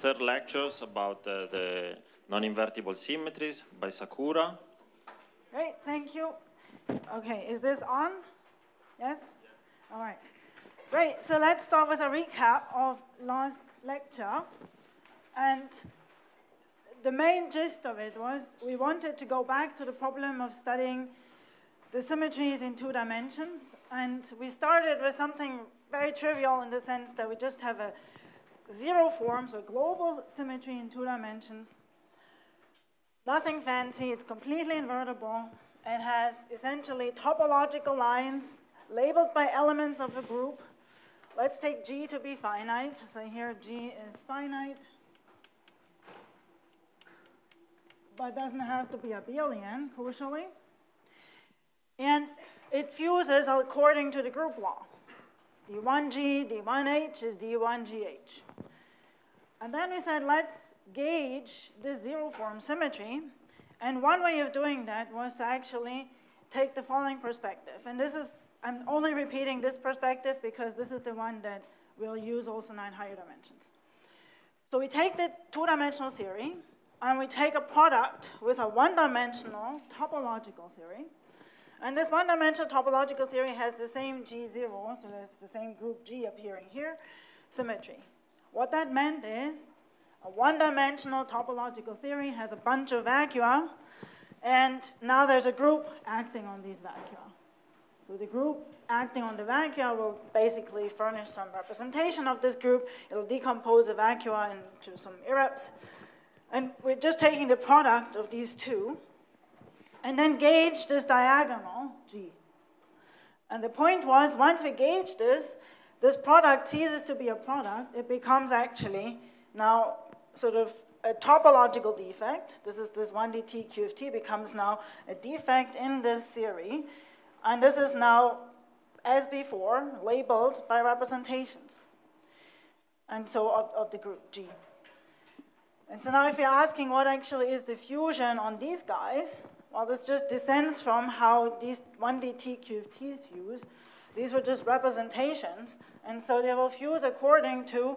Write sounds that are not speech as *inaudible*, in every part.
third lectures about uh, the non-invertible symmetries by Sakura. Great, thank you. Okay, is this on? Yes? All right. Great, so let's start with a recap of last lecture. And the main gist of it was we wanted to go back to the problem of studying the symmetries in two dimensions. And we started with something very trivial in the sense that we just have a zero forms so global symmetry in two dimensions. Nothing fancy, it's completely invertible. It has essentially topological lines labeled by elements of a group. Let's take G to be finite. So here G is finite. But doesn't have to be abelian, crucially. And it fuses according to the group law. D1G, D1H is D1GH. And then we said, let's gauge this zero form symmetry. And one way of doing that was to actually take the following perspective. And this is, I'm only repeating this perspective because this is the one that we'll use also in higher dimensions. So we take the two-dimensional theory, and we take a product with a one-dimensional topological theory. And this one-dimensional topological theory has the same G0, so there's the same group G appearing here, symmetry. What that meant is a one-dimensional topological theory has a bunch of vacua, and now there's a group acting on these vacua. So the group acting on the vacua will basically furnish some representation of this group. It'll decompose the vacua into some irreps. And we're just taking the product of these two, and then gauge this diagonal, G. And the point was, once we gauge this, this product ceases to be a product. It becomes actually now sort of a topological defect. This is this 1d TQFT becomes now a defect in this theory. And this is now, as before, labeled by representations. And so of, of the group G. And so now if you're asking what actually is the fusion on these guys, well, this just descends from how these 1d TQFTs fuse. These were just representations, and so they will fuse according to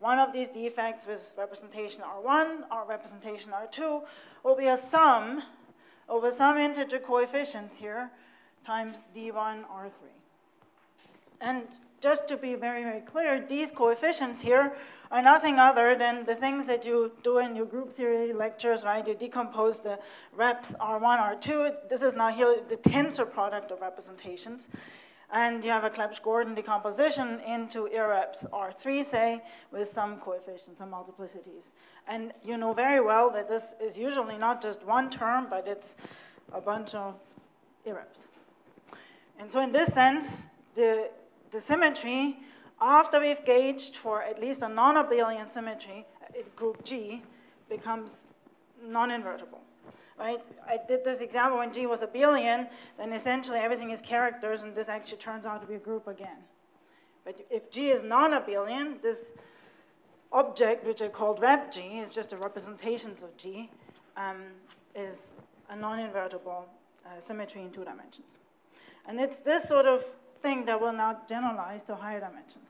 one of these defects with representation R1 or representation R2 will be a sum over some integer coefficients here times D1 R3. And just to be very, very clear, these coefficients here are nothing other than the things that you do in your group theory lectures, right? You decompose the reps R1, R2. This is now here the tensor product of representations. And you have a Clebsch-Gordan decomposition into irreps R3, say, with some coefficients, some multiplicities. And you know very well that this is usually not just one term, but it's a bunch of irreps. And so in this sense, the the symmetry, after we've gauged for at least a non-abelian symmetry in group G, becomes non-invertible. Right? I did this example when G was abelian, then essentially everything is characters, and this actually turns out to be a group again. But if G is non-abelian, this object, which I called rep G, is just a representations of G, um, is a non-invertible uh, symmetry in two dimensions. And it's this sort of thing that will now generalize to higher dimensions,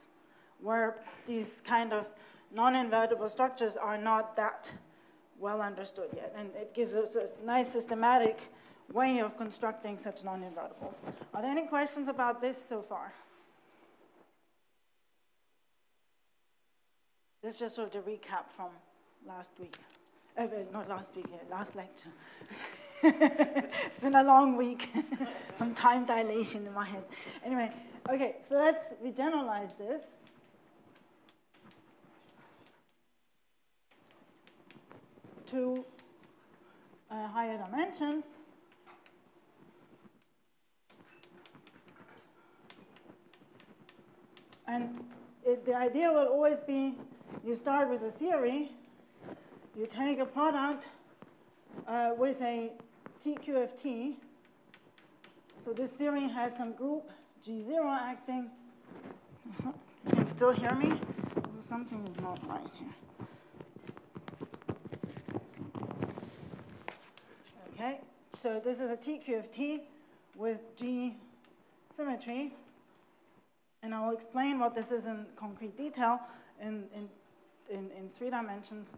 where these kind of non-invertible structures are not that well understood yet. And it gives us a nice systematic way of constructing such non-invertibles. Are there any questions about this so far? This is just sort of the recap from last week. Uh, not last week, uh, last lecture. *laughs* it's been a long week. *laughs* Some time dilation in my head. Anyway, okay, so let's we generalize this. to uh, higher dimensions. And it, the idea will always be you start with a theory, you take a product uh, with a TQFT. So this theory has some group G0 acting. You can still hear me? Something is not right here. Okay, so this is a TQFT with G symmetry. And I will explain what this is in concrete detail in, in in, in three dimensions.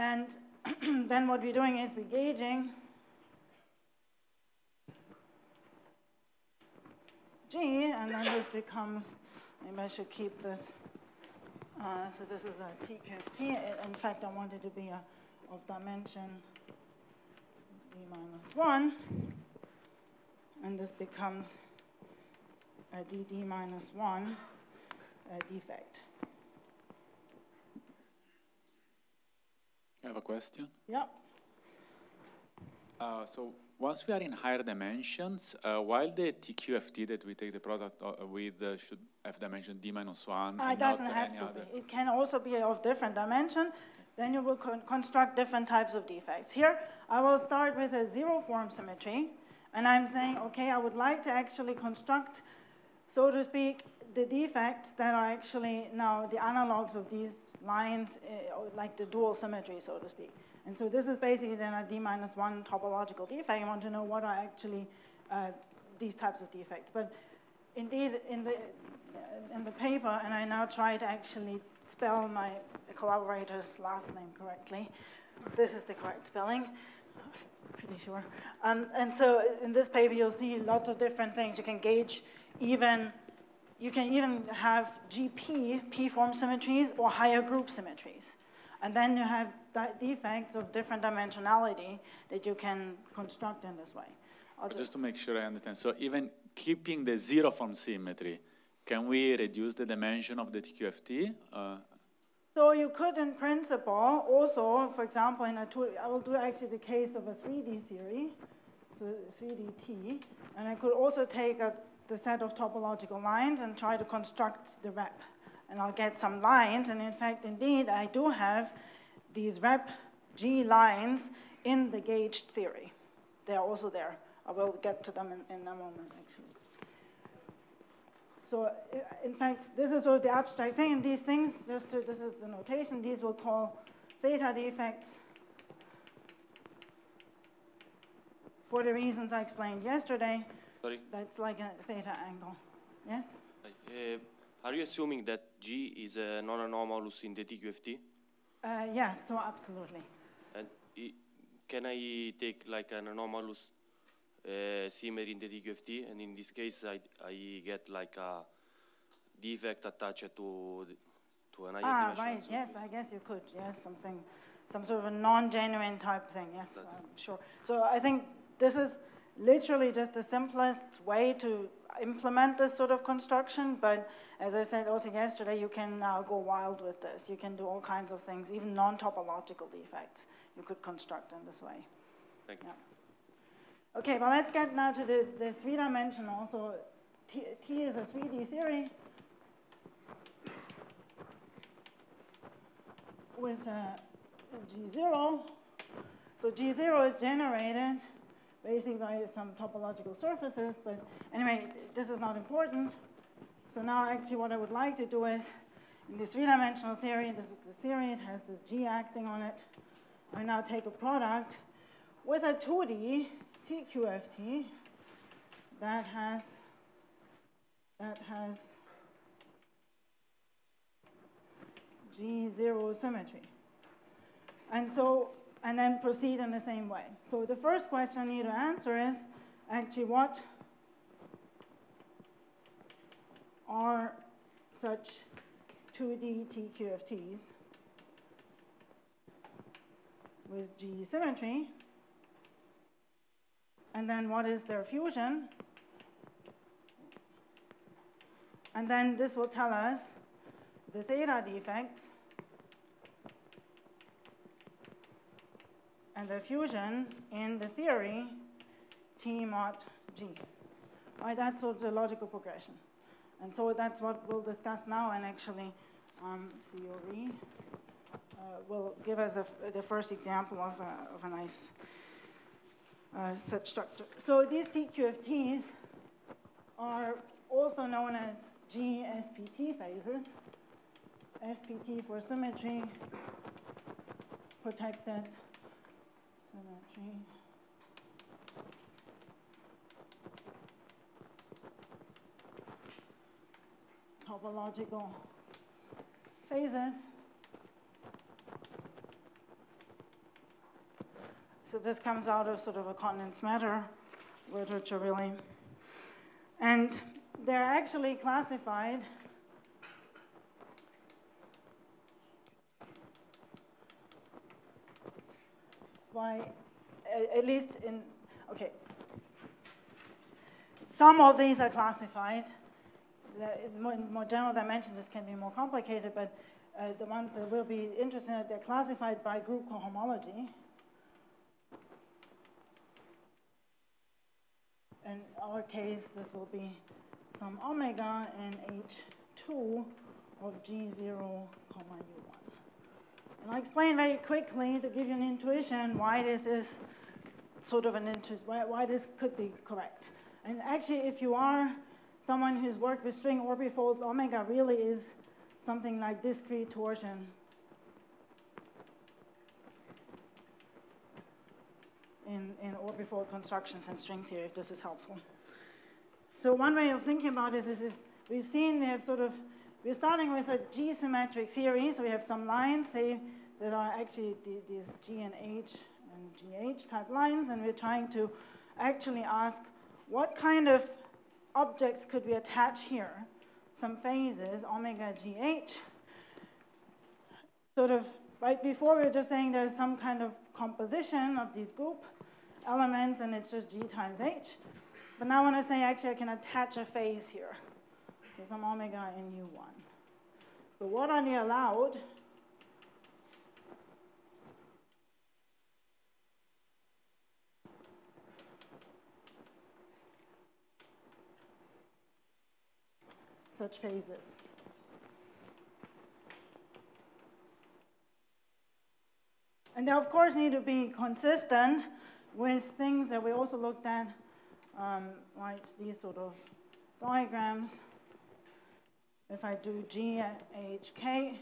And *clears throat* then what we're doing is we're gauging G, and then this becomes, maybe I should keep this. Uh, so this is a TQFT. In fact, I want it to be a, of dimension d minus 1. And this becomes a dd minus 1 defect. I have a question. Yeah. Uh, so once we are in higher dimensions, uh, while the TQFT that we take the product uh, with uh, should have dimension d minus 1 Uh, and It doesn't not have any to other. be. It can also be of different dimension. Then you will con- construct different types of defects. Here, I will start with a zero form symmetry, and I'm saying, okay, I would like to actually construct, so to speak, the defects that are actually now the analogs of these lines, uh, like the dual symmetry, so to speak. And so this is basically then a d minus one topological defect. You want to know what are actually uh, these types of defects. But indeed, in the, uh, in the paper, and I now try to actually spell my collaborator's last name correctly. This is the correct spelling, pretty sure. Um, and so in this paper, you'll see lots of different things. You can gauge even, you can even have GP, P-form symmetries, or higher group symmetries. And then you have defects of different dimensionality that you can construct in this way. I'll just to make sure I understand, so even keeping the zero form symmetry, can we reduce the dimension of the TQFT? Uh, So you could, in principle, also, for example, in a two, I will do actually the case of a 3D theory, so 3DT, and I could also take a, the set of topological lines and try to construct the rep. And I'll get some lines, and in fact, indeed, I do have these rep G lines in the gauged theory. They're also there. I will get to them in, in a moment, actually. So, uh, in fact, this is sort of the abstract thing, and these things, just to, this is the notation, these we'll call theta defects for the reasons I explained yesterday. Sorry, That's like a theta angle. Yes? uh, are you assuming that G is a non-anomalous in the TQFT? Uh, yes, so absolutely. And can I take like an anomalous uh, symmetry in the TQFT? And in this case, I, I get like a defect attached to, the, to an higher Ah, right, yes. I guess you could, yes, something, some sort of a non-genuine type thing, yes, sure. So I think this is literally just the simplest way to implement this sort of construction, but as I said also yesterday, you can now go wild with this. You can do all kinds of things, even non-topological defects you could construct in this way. Thank you. Yeah. Okay, well, let's get now to the, the three-dimensional. So T, T is a 3D theory with uh, G0. So G0 is generated basically by some topological surfaces, but anyway, this is not important. So now actually what I would like to do is, in this three-dimensional theory, this is the theory, it has this G acting on it. I now take a product with a 2D TQFT that has that has G0 symmetry. And so, and then proceed in the same way. So the first question I need to answer is actually what are such 2D TQFTs with G symmetry? And then what is their fusion? And then this will tell us the theta defects and the fusion in the theory T mod G. Right, that's sort of the logical progression. And so that's what we'll discuss now, and actually, um, uh, will give us a the first example of a, of a nice uh, such structure. So these TQFTs are also known as GSPT phases. SPT for symmetry, protected symmetry. Topological phases. So this comes out of sort of a condensed matter literature, really. And they're actually classified a- at least in, okay. Some of these are classified. The- In more, more general dimensions, this can be more complicated, but uh, the ones that will be interesting, they're classified by group cohomology. In our case, this will be some omega and H2 of G0 comma U1. And I'll explain very quickly to give you an intuition why this is sort of an intu- why, why this could be correct. And actually, if you are someone who's worked with string orbifolds, omega really is something like discrete torsion. In, in orbifold constructions and string theory, if this is helpful. So one way of thinking about this is, is we've seen we have sort of, we're starting with a G-symmetric theory, so we have some lines, say, that are actually these G and H and GH type lines, and we're trying to actually ask what kind of objects could we attach here? Some phases, omega GH. Sort of, right before we were just saying there's some kind of composition of these group elements and it's just G times H. But now when I want to say actually I can attach a phase here. So some omega in U1. So what are they allowed? Such phases. And they, of course, need to be consistent with things that we also looked at, um, like these sort of diagrams. If I do GHK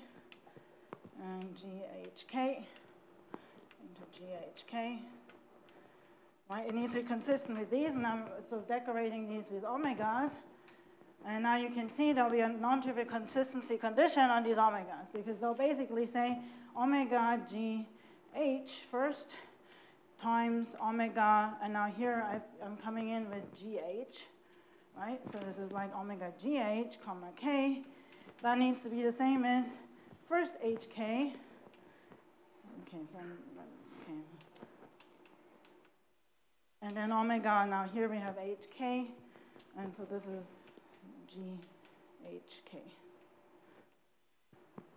and GHK into GHK, right, it needs to be consistent with these, and I'm of decorating these with omegas. And now you can see there'll be a non-trivial consistency condition on these omegas, because they'll basically say omega GH first times omega, and now here I've, I'm coming in with GH, right? So this is like omega GH, comma K. That needs to be the same as first HK. Okay, so okay. And then omega, now here we have HK, and so this is GHK.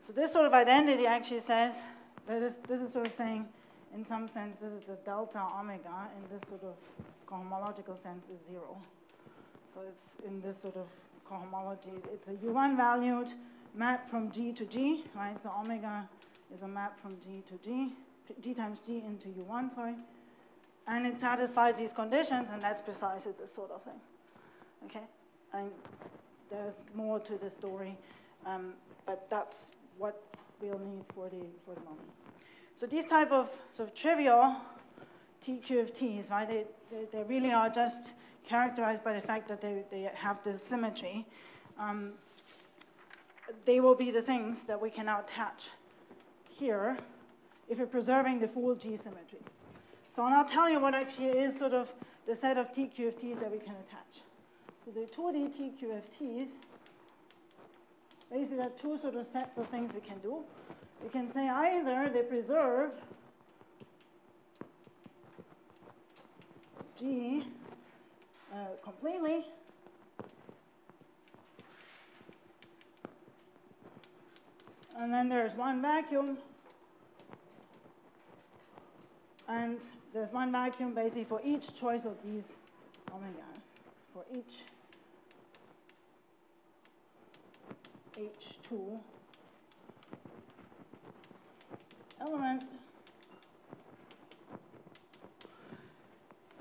So this sort of identity actually says that is, this is sort of saying, in some sense, this is the delta omega, and this sort of cohomological sense is zero. So it's in this sort of cohomology. It's a U1 valued map from G to G, right? So omega is a map from G to G, G times G into U1, sorry. And it satisfies these conditions, and that's precisely this sort of thing. Okay? And there's more to the story, um, but that's what we'll need for the, for the moment. So these type of sort of trivial TQFTs, right, they, they, they really are just characterized by the fact that they, they have this symmetry. Um, they will be the things that we can now attach here if we're preserving the full G symmetry. So I'll tell you what actually is sort of the set of TQFTs that we can attach. So the 2D TQFTs, basically there are two sort of sets of things we can do. We can say either they preserve G uh, completely, and then there's one vacuum, and there's one vacuum basically for each choice of these omegas, for each H2 element.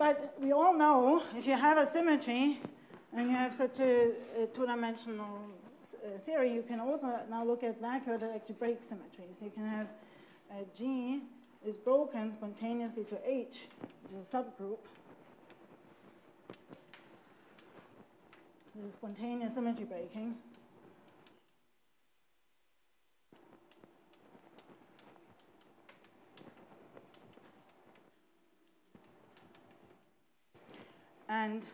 But we all know if you have a symmetry and you have such a, a two-dimensional uh, theory, you can also now look at vacuum that actually break symmetries. You can have uh, G is broken spontaneously to H, which is a subgroup. This is spontaneous symmetry breaking. And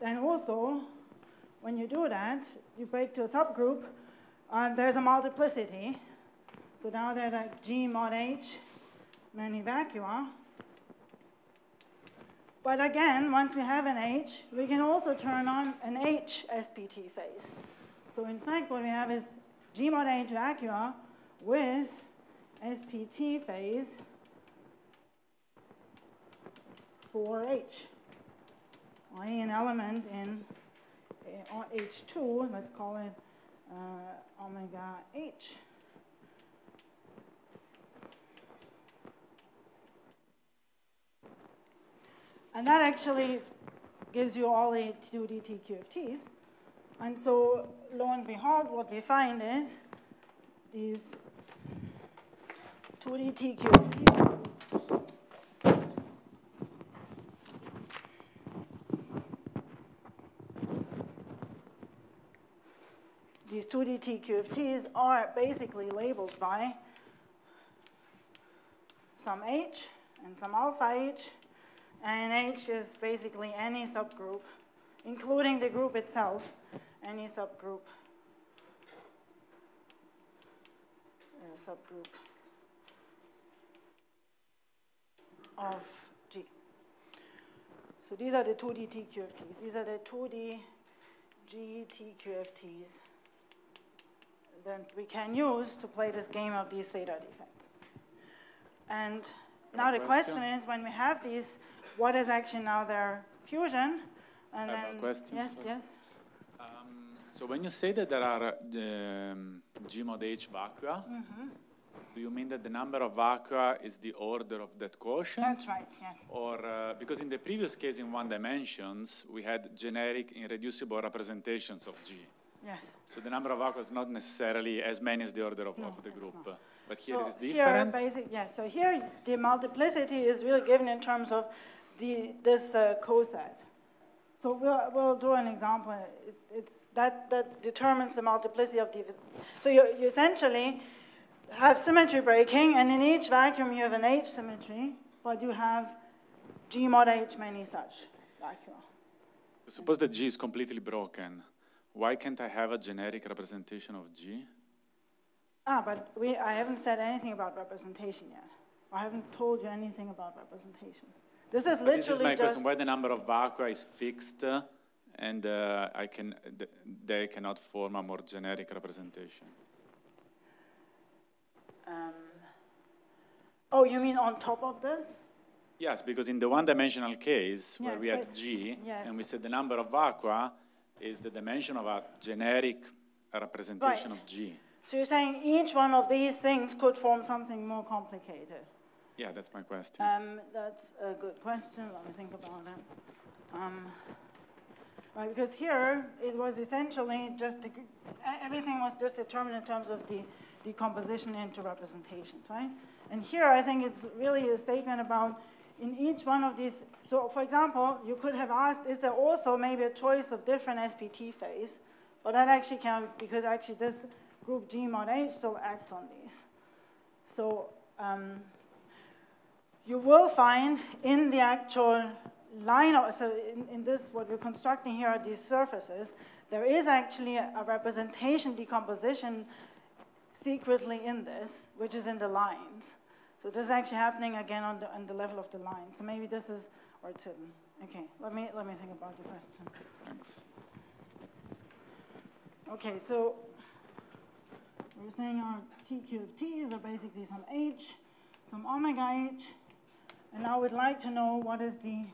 then also, when you do that, you break to a subgroup, and there's a multiplicity. So now they're like G mod H many vacua. But again, once we have an H, we can also turn on an H SPT phase. So in fact, what we have is G mod H vacua with SPT phase for H. i.e. an element in uh, H2, let's call it uh, omega H. And that actually gives you all the 2D TQFTs. And so, lo and behold, what we find is these 2D TQFTs. 2D TQFTs are basically labeled by some H and some alpha H and H is basically any subgroup, including the group itself, any subgroup. Uh, subgroup of G. So these are the 2D TQFTs. These are the 2D GTQFTs that we can use to play this game of these theta defects. And now the question is, when we have these what is actually now their fusion. And I have then, a question. Yes, yes. Um, so when you say that there are um, G mod H vacua, Mm -hmm. do you mean that the number of vacua is the order of that quotient? That's right, yes. Or, uh, because in the previous case in one dimensions, we had generic irreducible representations of G. Yes. So the number of vacua is not necessarily as many as the order of, no, of the group. But here so it is different. Here, basic, yeah, so here the multiplicity is really given in terms of the, this uh, coset. So we'll, we'll do an example. It, it's that, that determines the multiplicity of the. So you, you essentially have symmetry breaking, and in each vacuum you have an H symmetry, but you have G mod H many such vacua. Suppose that G is completely broken. Why can't I have a generic representation of G? Ah, but we, I haven't said anything about representation yet. I haven't told you anything about representations. This is literally this is my just question, why the number of vacua is fixed uh, and uh, I can, th they cannot form a more generic representation. Um, oh, you mean on top of this? Yes, because in the one-dimensional case where Yes, we had G, yes. and we said the number of vacua is the dimension of a generic representation Right. of G. So you're saying each one of these things could form something more complicated? Yeah, that's my question. Um, that's a good question. Let me think about it. Um, right, because here it was essentially just the, everything was just determined in terms of the decomposition into representations, right? And here I think it's really a statement about in each one of these. So, for example, you could have asked, is there also maybe a choice of different SPT phase? But that actually can't because actually this group G mod H still acts on these. So. Um, you will find in the actual line, so in, in, this, what we're constructing here are these surfaces, there is actually a, representation decomposition secretly in this, which is in the lines. So this is actually happening again on the, on the level of the line. So maybe this is, or it's hidden. Okay, let me, let me think about your question. Thanks. Okay, so we're saying our TQFTs are basically some H, some omega H, and I would like to know what is the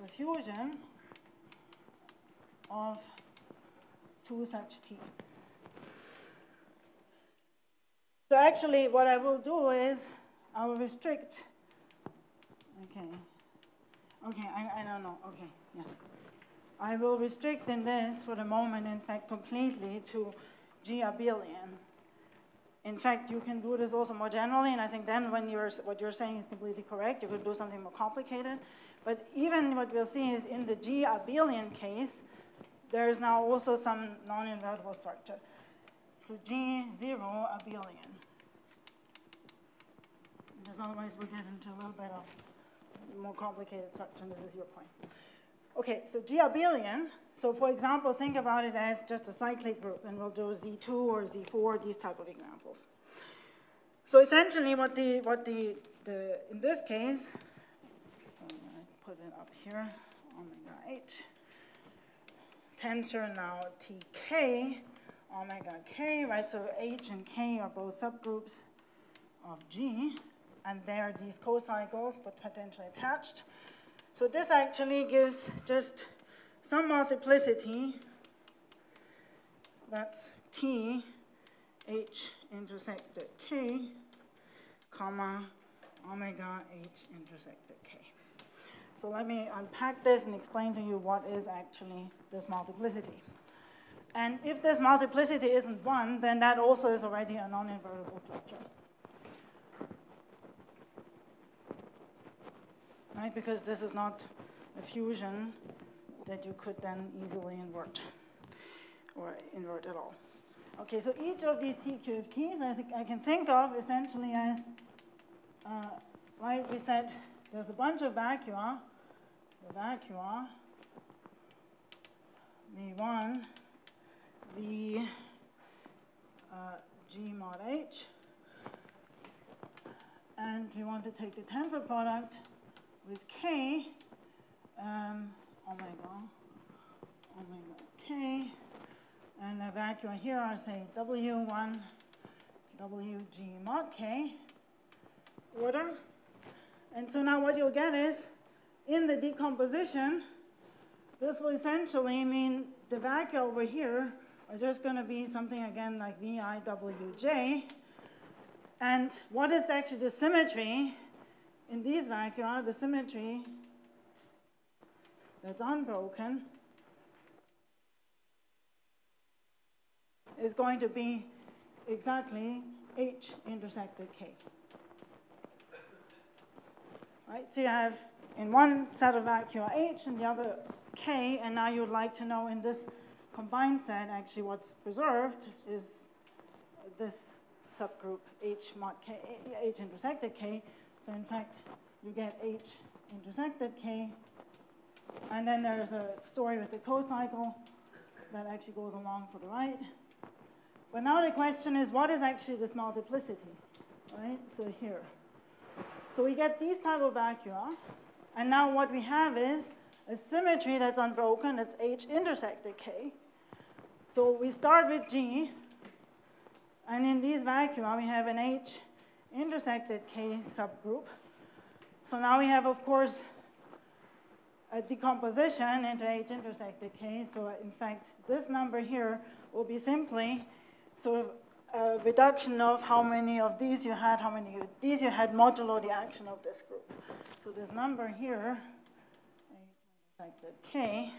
diffusion of two such T. So actually what I will do is I will restrict, okay, okay, I, I don't know, okay, yes. I will restrict in this for the moment, in fact, completely to G abelian. In fact, you can do this also more generally, and I think then when you're, what you're saying is completely correct, you could do something more complicated. But even what we'll see is in the G abelian case, there is now also some non-invertible structure. So G0 abelian. Because otherwise we'll get into a little bit of more complicated structure, and this is your point. Okay, so G abelian. So for example, think about it as just a cyclic group, and we'll do Z2 or Z4, these type of examples. So essentially what the, what the, the in this case, gonna put it up here, omega H, tensor now TK, Oh omega K, right? So H and K are both subgroups of G, and they're these cocycles, but potentially attached. So this actually gives just some multiplicity, that's T, H intersected K, comma, omega H intersected K. So let me unpack this and explain to you what is actually this multiplicity. And if this multiplicity isn't 1, then that also is already a non-invertible structure. Right, because this is not a fusion that you could then easily invert or invert at all. Okay, so each of these TQFTs I, think I can think of essentially as, uh, right, we said there's a bunch of vacua, the vacua, V1, V uh, G mod H, and we want to take the tensor product with K, um, omega, omega K, and the vacuum here are say W1, WG mod K order. And so now what you'll get is, in the decomposition, this will essentially mean the vacuum over here just going to be something again like VIWJ. And what is actually the symmetry in these vacua? The symmetry that's unbroken is going to be exactly H intersected K. Right, so you have in one set of vacua H and the other K, and now you'd like to know in this combined set actually what's preserved is this subgroup H mod K, H intersected K. So in fact, you get H intersected K, and then there's a story with the cocycle that actually goes along for the right. But now the question is, what is actually this multiplicity, right? So here. So we get these type of vacua, and now what we have is a symmetry that's unbroken, it's H intersected K. So we start with G, and in these vacuum, we have an H intersected K subgroup. So now we have, of course, a decomposition into H intersected K. So in fact, this number here will be simply sort of a reduction of how many of these you had, how many of these you had modulo the action of this group. So this number here, H intersected K,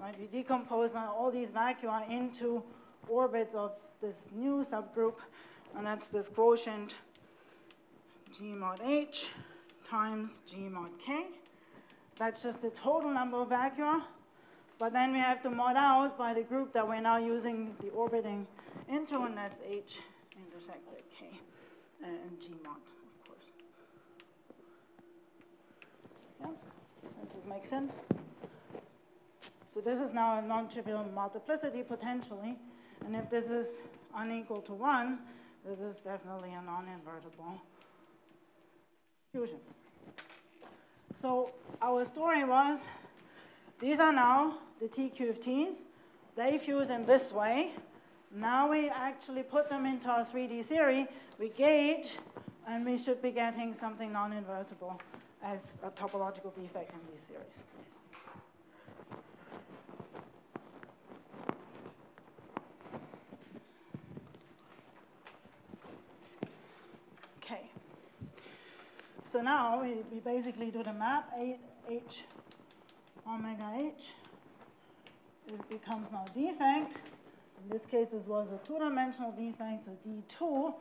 right, we decompose now all these vacua into orbits of this new subgroup, and that's this quotient G mod H times G mod K. That's just the total number of vacua but then we have to mod out by the group that we're now using the orbiting into, and that's H intersected K uh, and G mod, of course. Yeah, does this make sense? So this is now a non-trivial multiplicity potentially, and if this is unequal to 1, this is definitely a non-invertible fusion. So our story was, these are now the TQFTs. They fuse in this way. Now we actually put them into our 3D theory, we gauge, and we should be getting something non-invertible as a topological defect in these theories. Okay. So now we, we basically do the map, H omega H this becomes now defect. In this case, this was a two-dimensional defect, so D2.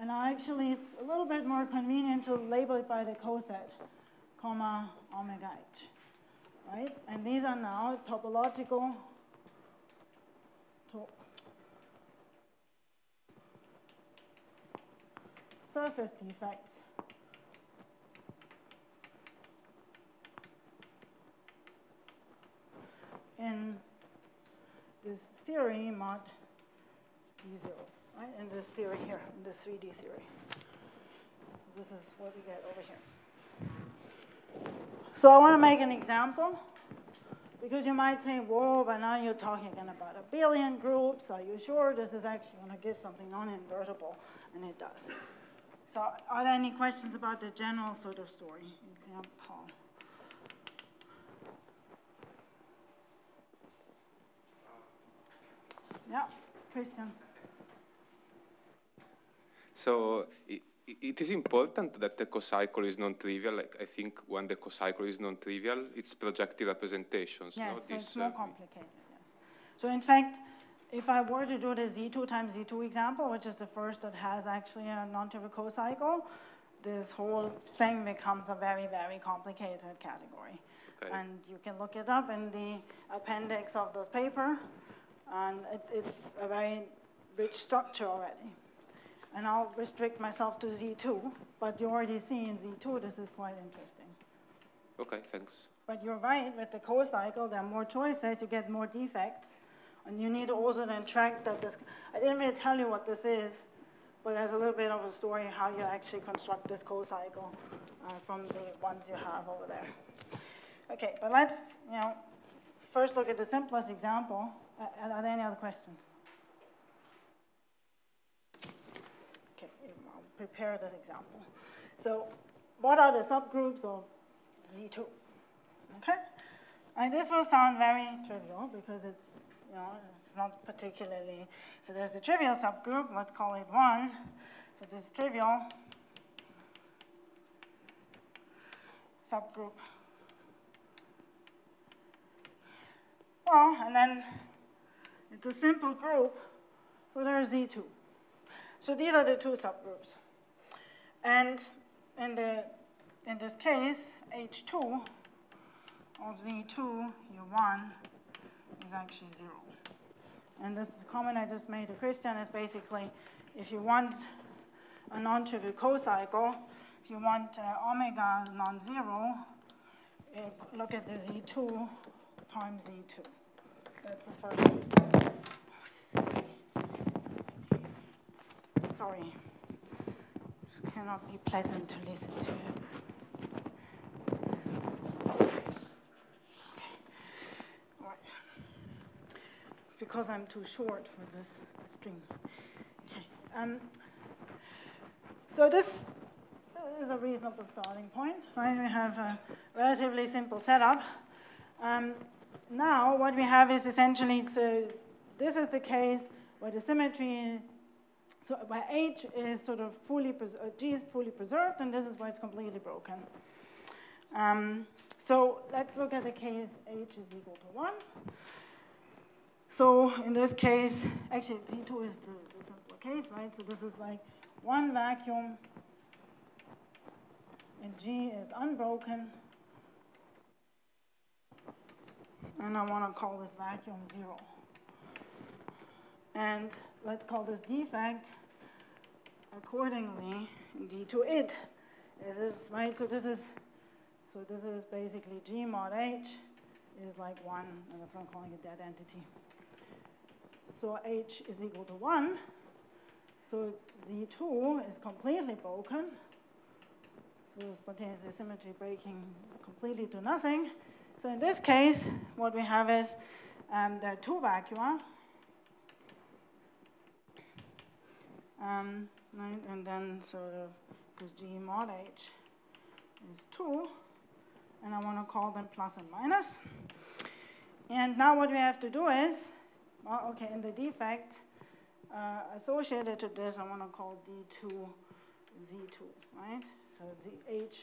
And actually, it's a little bit more convenient to label it by the coset, comma, omega h, right? And these are now topological to surface defects this theory mod d0, right? In this theory here, in this 3D theory. This is what we get over here. So I want to make an example because you might say, whoa, but now you're talking again about abelian groups. Are you sure this is actually going to give something non-invertible? And it does. So are there any questions about the general sort of story? Example. Yeah, Christian. So i- i- it is important that the cocycle is non-trivial. Like I think when the cocycle is non-trivial, it's projective representations. Yes, no? so This, it's more uh, complicated, yes. So in fact, if I were to do the Z2 times Z2 example, which is the first that has actually a non-trivial cocycle, this whole thing becomes a very, very complicated category. Okay. And you can look it up in the appendix of this paper, and it, it's a very rich structure already. And I'll restrict myself to Z2, but you already see in Z2 this is quite interesting. Okay, thanks. But you're right, with the co-cycle, there are more choices, you get more defects. And you need to also then track that this, I didn't really tell you what this is, but there's a little bit of a story how you actually construct this co-cycle uh, from the ones you have over there. Okay, but let's, you know, first look at the simplest example. Uh, are there any other questions? Okay, I'll prepare this example. So what are the subgroups of Z2? Okay? And this will sound very trivial because it's, you know, it's not particularly, so there's the trivial subgroup, let's call it one. So this trivial subgroup. Well, and then it's a simple group, so there's Z2. So these are the two subgroups. And in, the, in this case, H2 of Z2 U1 is actually zero. And this comment I just made to Christian is basically if you want a non-trivial cocycle, if you want uh, omega non-zero, uh, look at the Z2 times Z2. That's the first. Sorry. This cannot be pleasant to listen to. Because I'm too short for this string. Okay. Um, so this is a reasonable starting point. Right? We have a relatively simple setup. Um, now what we have is essentially, so this is the case where the symmetry, so where H is sort of fully, uh, G is fully preserved, and this is where it's completely broken. Um, so let's look at the case H is equal to 1. So in this case, actually Z2 is the, the simpler case, right? So this is like one vacuum, and G is unbroken. And I want to call this vacuum 0. And let's call this defect accordingly D to it. This is, right, so this is, so this is basically G mod H is like 1, and that's why I'm calling it that entity. So H is equal to 1. So Z2 is completely broken. So spontaneous symmetry breaking completely to nothing. So in this case, what we have is um, there are two vacua. Um, and then sort of, because G mod H is 2, and I want to call them plus and minus. And now what we have to do is, well, okay, in the defect uh, associated to this, I want to call D2 Z2, right? So Z H,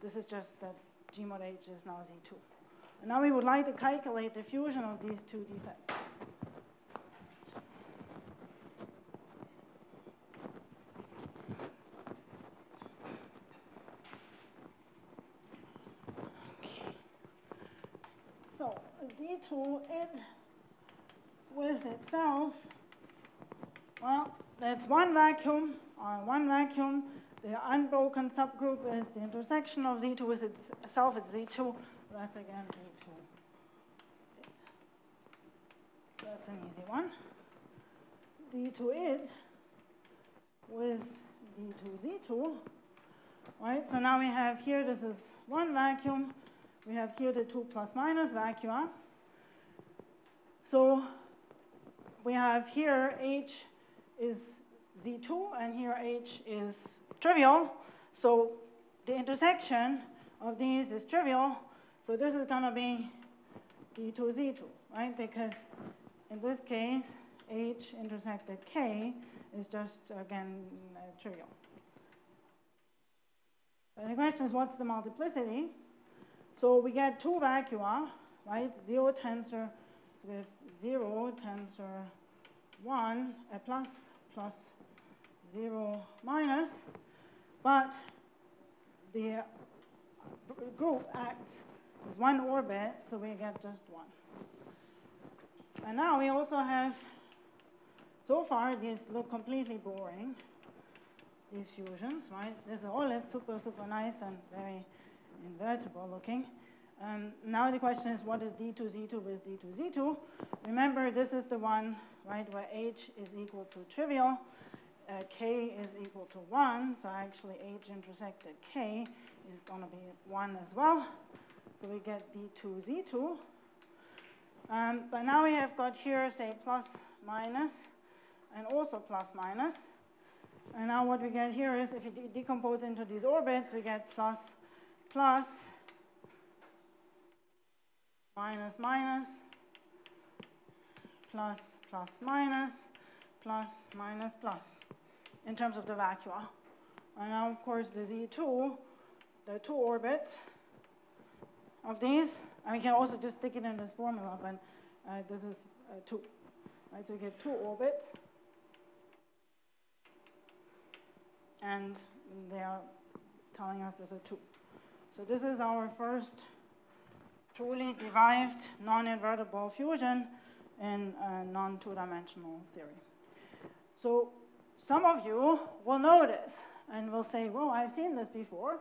this is just that G mod H is now Z2. And now we would like to calculate the fusion of these two defects. So D2 it with itself, well, that's one vacuum, or one vacuum. The unbroken subgroup is the intersection of Z2 with itself, it's Z2. That's again Z2. That's an easy one. D2 id with D2 Z2. Right, so now we have here, this is one vacuum. We have here the two plus minus vacua. So we have here H is Z2 and here H is trivial. So the intersection of these is trivial. So this is going to be D2, Z2, right? Because in this case, H intersected K is just, again, uh, trivial. The question is, what's the multiplicity? So we get two vacua, right? Zero tensor, so zero tensor one, a plus, plus zero minus, but the group acts as one orbit, so we get just one. And now we also have, so far these look completely boring, these fusions, right? This is all is super, super nice and very invertible looking. Um, now the question is, what is D2Z2 with D2Z2? Remember, this is the one, right, where H is equal to trivial, uh, K is equal to 1, so actually H intersected K is going to be 1 as well. So we get D2Z2. Um, but now we have got here, say, plus, minus, and also plus, minus. And now what we get here is, if you de decompose into these orbits, we get plus, plus, minus, minus, plus, plus, minus, plus, minus, plus, in terms of the vacua. And now, of course, the Z2, the two orbits of these, and we can also just stick it in this formula, but uh, this is uh, 2. Right, so we get two orbits. And they are telling us there's a 2. So this is our first truly derived non-invertible fusion in non-two-dimensional theory. So some of you will notice and will say, well, I've seen this before.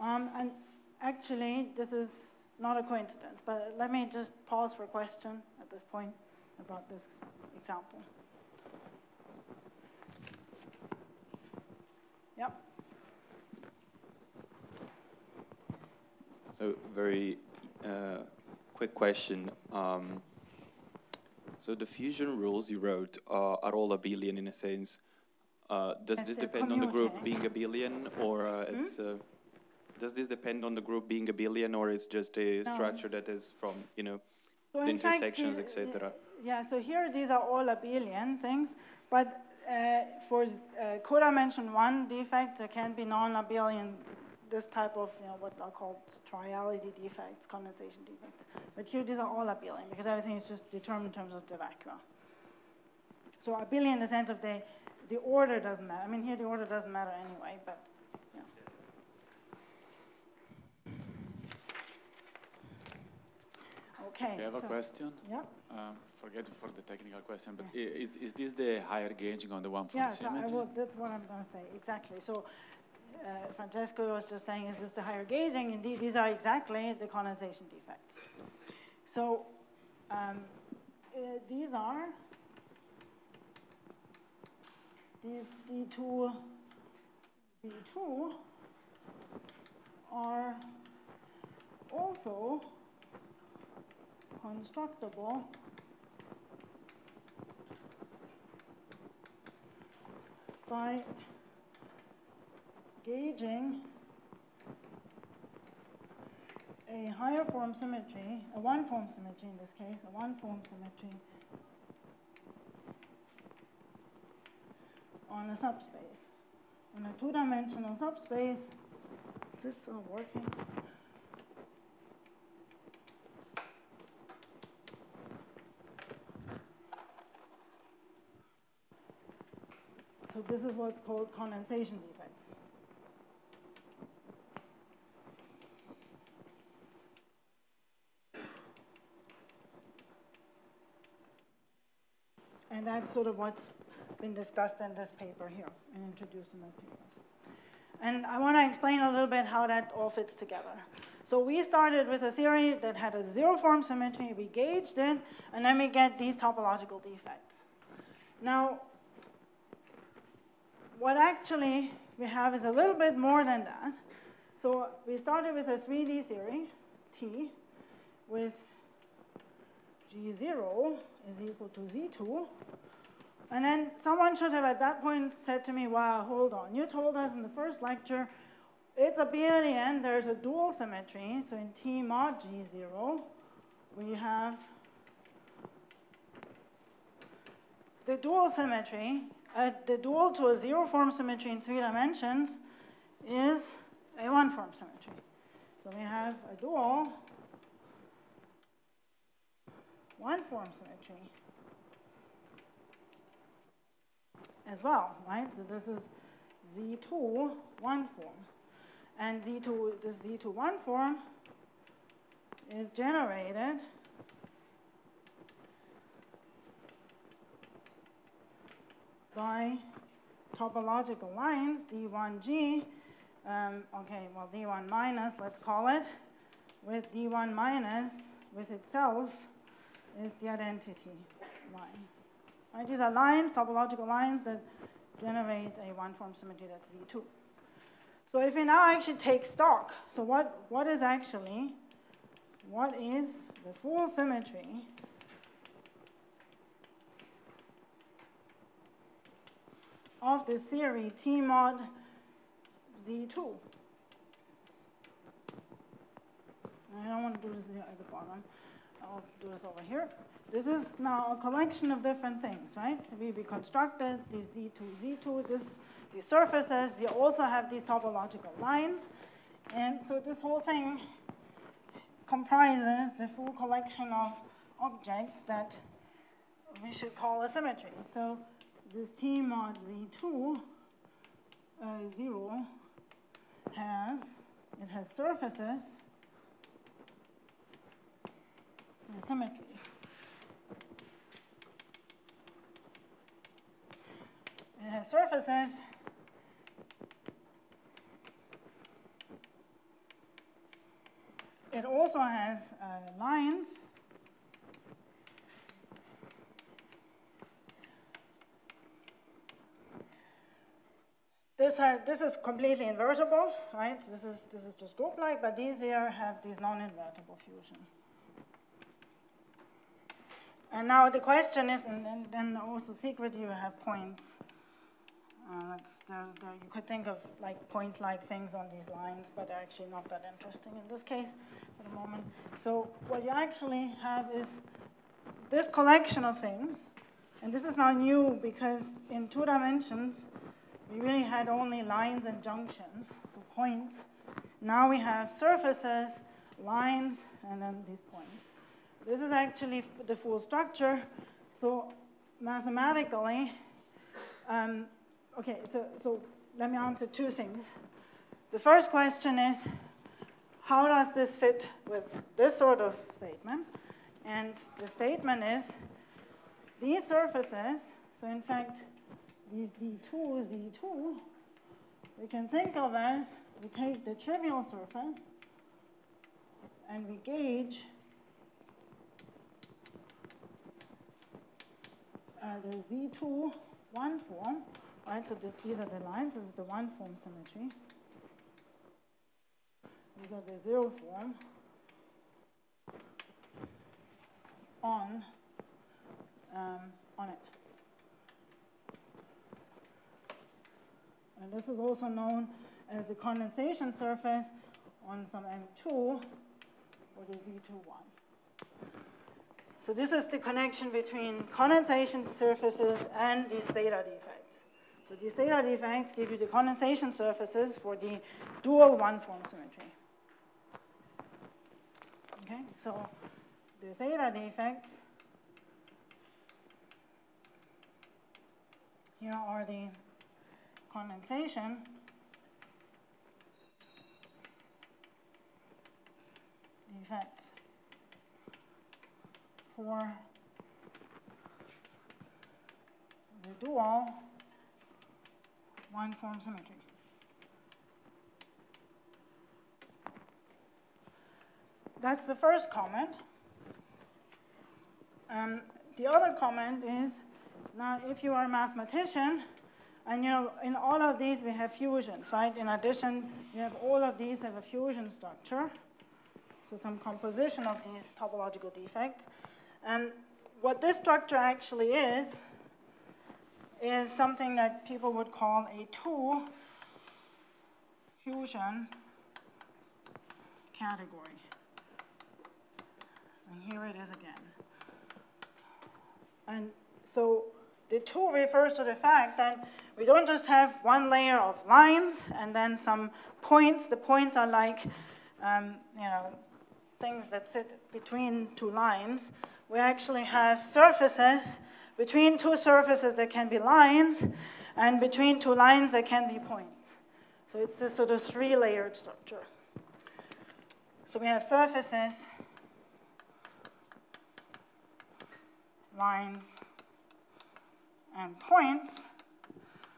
Um, and actually, this is not a coincidence. But let me just pause for a question at this point about this example. Yep. So very uh, quick question. Um, so the fusion rules you wrote are, are all abelian in a sense. Uh, does this depend on the group being abelian, or uh, hmm? Uh, does this depend on the group being abelian, or it's just a no. structure that is from you know so the intersections, etc.? Yeah. So here these are all abelian things, but uh, for uh, codimension one defect, there can be non-abelian this type of, you know, what are called triality defects, condensation defects. But here, these are all abelian because everything is just determined in terms of the vacua. So abelian in the sense of the, the order doesn't matter. I mean, here the order doesn't matter anyway, but yeah. Okay. We have so, a question. Yeah. Um, forget for the technical question, but yeah. is, is this the higher gauging on the one from yeah, so that's what I'm going to say, exactly. So uh, Francesco was just saying, is this the higher gauging? Indeed, these are exactly the condensation defects. So um, uh, these are these D2, D2 are also constructible by gauging a higher form symmetry, a one form symmetry in this case, a one form symmetry on a subspace. On a two dimensional subspace, is this still working? This is what's called condensation defects. And that's sort of what's been discussed in this paper here and introduced in that paper. And I want to explain a little bit how that all fits together. So we started with a theory that had a zero form symmetry, we gauged it, and then we get these topological defects. Now, what actually we have is a little bit more than that. So we started with a 3D theory, T, with G0 is equal to Z2. And then someone should have at that point said to me, wow, hold on. You told us in the first lecture it's abelian, there's a dual symmetry. So in T mod G0, we have the dual symmetry. Uh, the dual to a zero form symmetry in three dimensions is a one form symmetry. So we have a dual one form symmetry as well, right? So this is Z2 one form. And Z2, this Z2 one form is generated by topological lines, D1G, um, okay, well, D1 minus, let's call it, with D1 minus with itself is the identity line. Right, these are lines, topological lines that generate a one-form symmetry that's Z2. So if we now actually take stock, so what, what is actually, what is the full symmetry of this theory T mod Z2? I don't want to do this here at the bottom. I'll do this over here. This is now a collection of different things, right? We, we constructed these D2, Z2, this, these surfaces. We also have these topological lines. And so this whole thing comprises the full collection of objects that we should call a symmetry. So this T mod Z2, uh, 0, has, it has surfaces, so symmetry. It has surfaces It also has uh, lines. This, has, this is completely invertible, right? This is, this is just group-like, but these here have these non-invertible fusion. And now the question is, and then also secret, you have points. Uh, there, there, you could think of like point-like things on these lines, but they're actually not that interesting in this case for the moment. So what you actually have is this collection of things, and this is now new because in two dimensions, we really had only lines and junctions, so points. Now we have surfaces, lines, and then these points. This is actually the full structure. So mathematically, um, okay, so, so let me answer two things. The first question is, how does this fit with this sort of statement? And the statement is, these surfaces, so in fact, these D2, Z2, we can think of as, we take the trivial surface, and we gauge uh, the Z2 one form, right? So this, these are the lines. This is the one form symmetry. These are the zero form on um, on it. And this is also known as the condensation surface on some M2 or the Z21. So this is the connection between condensation surfaces and these theta defects. So these theta defects give you the condensation surfaces for the dual one-form symmetry. Okay, so the theta defects here are the condensation defects for the dual one-form symmetry. that's the first comment. Um, the other comment is, now if you are a mathematician, and you know, in all of these we have fusions, right? In addition, you have all of these have a fusion structure. So some composition of these topological defects. And what this structure actually is, is something that people would call a two fusion category. And here it is again. And so the two refers to the fact that we don't just have one layer of lines and then some points. The points are like, um, you know, things that sit between two lines. We actually have surfaces. Between two surfaces, there can be lines, and between two lines, there can be points. So it's this sort of three-layered structure. So we have surfaces, lines, and points.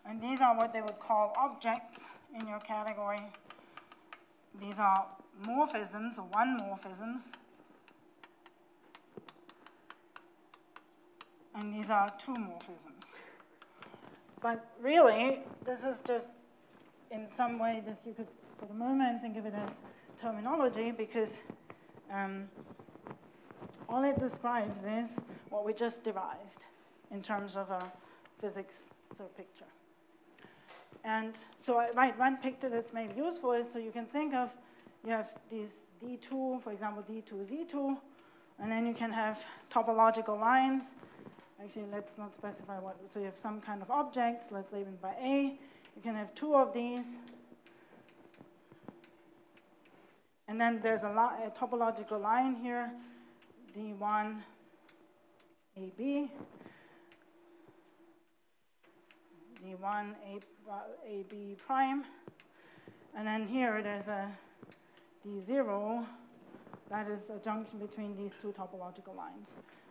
And these are what they would call objects in your category. These are morphisms, or one morphisms. And these are two morphisms. But really, this is just, in some way, this you could, for the moment, think of it as terminology because um, all it describes is what we just derived in terms of a physics sort of picture. And so I, right, one picture that's maybe useful is so you can think of, you have these D2, for example, D2, Z2, and then you can have topological lines. Actually, let's not specify what, so you have some kind of objects, let's label it by A. You can have two of these. And then there's a, a topological line here, D1, AB. D1, A, uh, AB prime. And then here there's a D0, that is a junction between these two topological lines.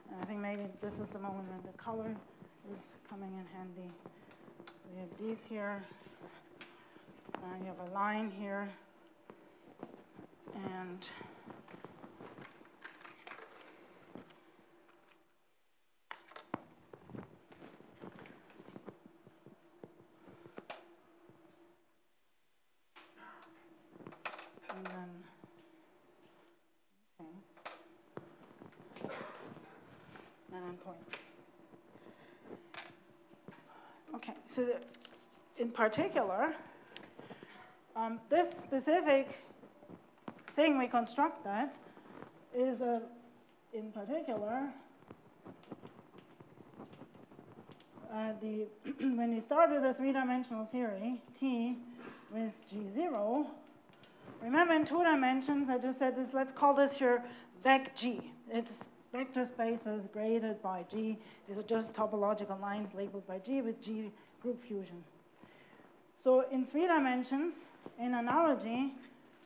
And I think maybe this is the moment when the color is coming in handy. So you have these here, and you have a line here, and then, okay. And then points. Okay, so the, in particular, um, this specific thing we constructed is a, in particular, uh, the *clears throat* when we started the three-dimensional theory, T with G0, remember in two dimensions, I just said this, let's call this your vec G. It's vector spaces graded by G. These are just topological lines labeled by G with G group fusion. So in three dimensions, in analogy,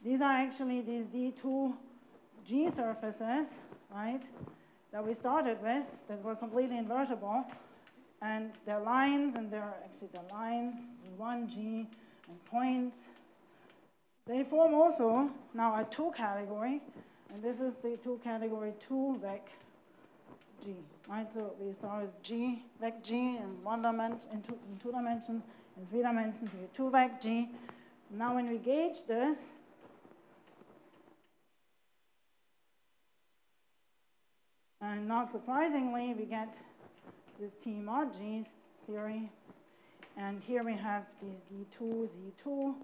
these are actually these D2 G surfaces, right, that we started with, that were completely invertible. And they're lines, and they're actually the lines, D1, G, and points. They form also now a two category, and this is the two category 2 vec G, right? So we start with G, vec G in one dimension, in two, in two dimensions, dimensions, we have 2 vec G. Now when we gauge this, and not surprisingly, we get this T mod G theory. And here we have these D2, Z2,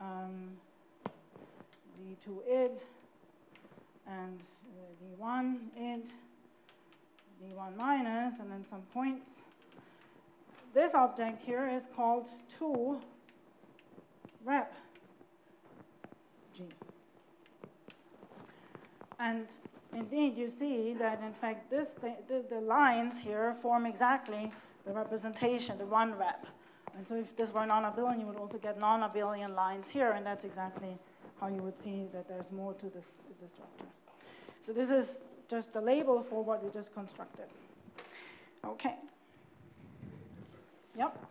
um, D2 id, and uh, D1 id, D1 minus, and then some points. This object here is called 2 rep G. And indeed, you see that in fact this the, the, the lines here form exactly the representation, the one rep. And so if this were non-abelian, you would also get non-abelian lines here, and that's exactly how you would see that there's more to this, this structure. So this is just the label for what we just constructed. Okay. Yep.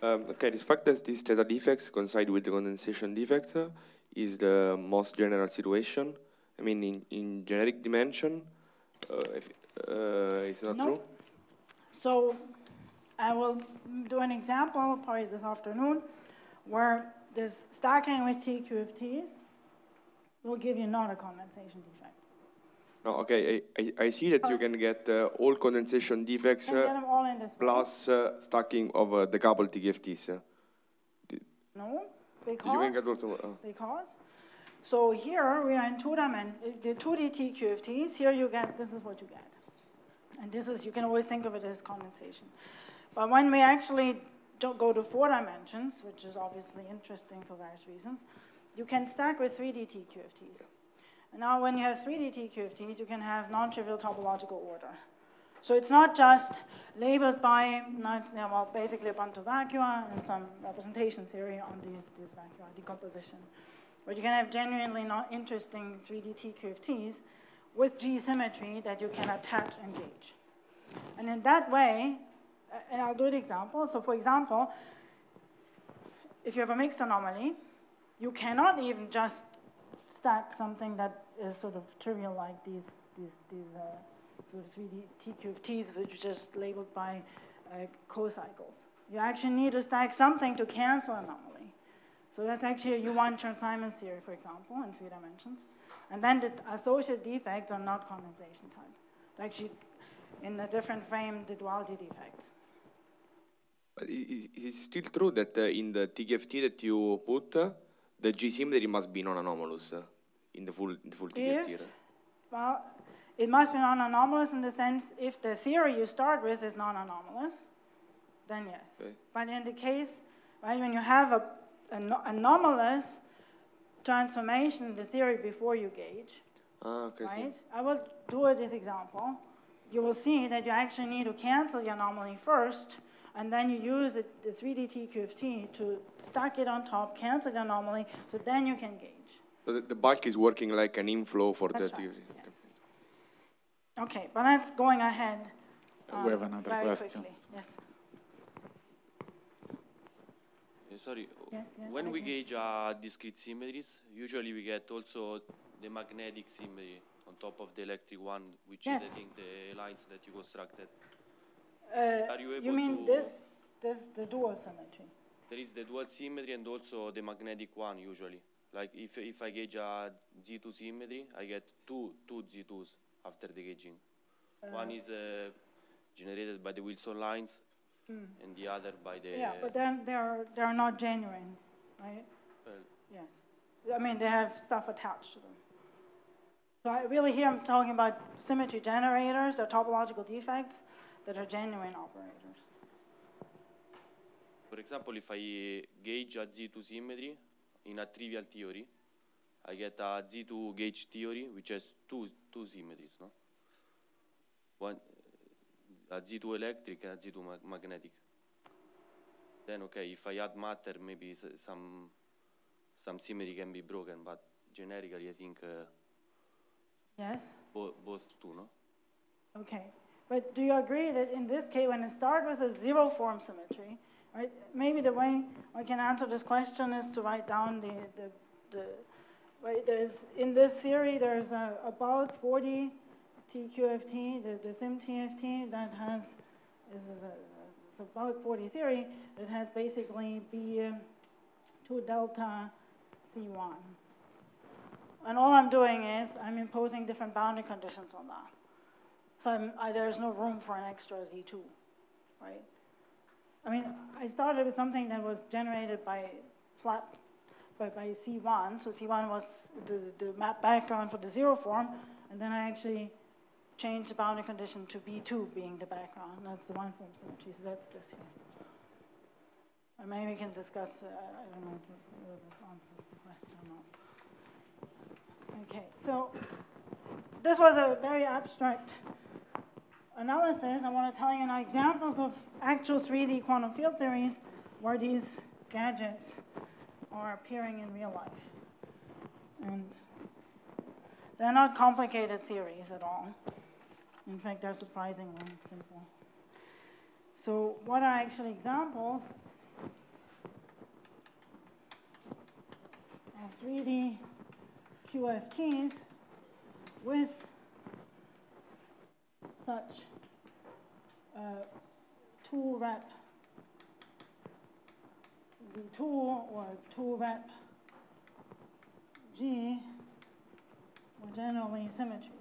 Um, okay, this fact that these theta defects coincide with the condensation defect uh, is the most general situation. I mean, in, in generic dimension, uh, if, uh, it's not No. true. So I will do an example probably this afternoon where this stacking with TQFTs will give you not a condensation defect. No, okay, I, I, I see that you can get uh, all condensation defects uh, all in this way. plus uh, stacking of uh, decoupled TFTs. Uh. No, You can get because, also. Uh, because, so here we are in two dimensions, the 2D TQFTs, here you get, this is what you get. And this is, you can always think of it as condensation. But when we actually don't go to four dimensions, which is obviously interesting for various reasons, you can stack with 3D TQFTs. And now when you have 3D TQFTs, you can have non-trivial topological order. So it's not just labeled by, not, well, basically Ubuntu vacua and some representation theory on these, these vacua decomposition. But you can have genuinely not interesting 3D TQFTs with G symmetry that you can attach and gauge. And in that way, and I'll do an example. So for example, if you have a mixed anomaly, you cannot even just stack something that is sort of trivial like these, these, these uh, sort of 3D TQFTs, which are just labeled by uh, co-cycles. You actually need to stack something to cancel anomaly. So that's actually a U1 Chern-Simons theory, for example, in three dimensions. And then the associated defects are not condensation type. It's actually, in a different frame, the duality defects. but i- i- is it still true that uh, in the TFT that you put, uh, the G symmetry must be non-anomalous uh, in the full, in the full? If- right? Well, it must be non-anomalous in the sense if the theory you start with is non-anomalous, then yes. Okay. But in the case, right, when you have a, an anomalous transformation in the theory before you gauge, Ah, okay, right? I will do this example. You will see that you actually need to cancel the anomaly first, and then you use the, the 3D TQFT to stack it on top, cancel the anomaly, so then you can gauge. So the, the bulk is working like an inflow for That's the right, TFT. yes. Okay, but that's going ahead. We have um, another very question. quickly. Yes. Uh, sorry, Yes, yes, when we gauge uh, discrete symmetries, usually we get also the magnetic symmetry on top of the electric one, which Yes. is, I think, the lines that you constructed. Uh, Are you you mean to- this, this, the dual symmetry? There is the dual symmetry and also the magnetic one usually. Like if, if I gauge a Z2 symmetry, I get two, two Z2s after the gauging. one is uh, generated by the Wilson lines and the other by the... Yeah, but then they're, they're not genuine, right? well, Yes. I mean, they have stuff attached to them. So I really here I'm talking about symmetry generators, they're topological defects that are genuine operators. For example, if I gauge a Z2 symmetry in a trivial theory, I get a Z2 gauge theory which has two, two symmetries, no? One, a Z2 electric and a Z2 mag- magnetic. Then, okay, if I add matter, maybe some, some symmetry can be broken, but generically, I think uh, Yes? bo- both two, no? Okay, but do you agree that in this case, when it starts with a zero form symmetry, right? Maybe the way I can answer this question is to write down the, the, the right, there's, in this theory, there's a, a bulk 4D TQFT, the, the SymTFT that has, this is a, it's a bulk 4D theory that has basically B uh, 2 delta C1. And all I'm doing is I'm imposing different boundary conditions on that. So I, there's no room for an extra Z2, right? I mean, I started with something that was generated by flat, by, by C1. So C1 was the, the map background for the zero form, and then I actually changed the boundary condition to B2 being the background. That's the one form symmetry, so that's this here. Maybe we can discuss, uh, I don't know whether this answers the question or not. Okay, so this was a very abstract analysis, I want to tell you examples of actual 3D quantum field theories where these gadgets are appearing in real life. And they're not complicated theories at all. In fact, they're surprisingly simple. So what are actually examples of 3D QFTs with such uh, two rep Z2 or two rep G were generally symmetries.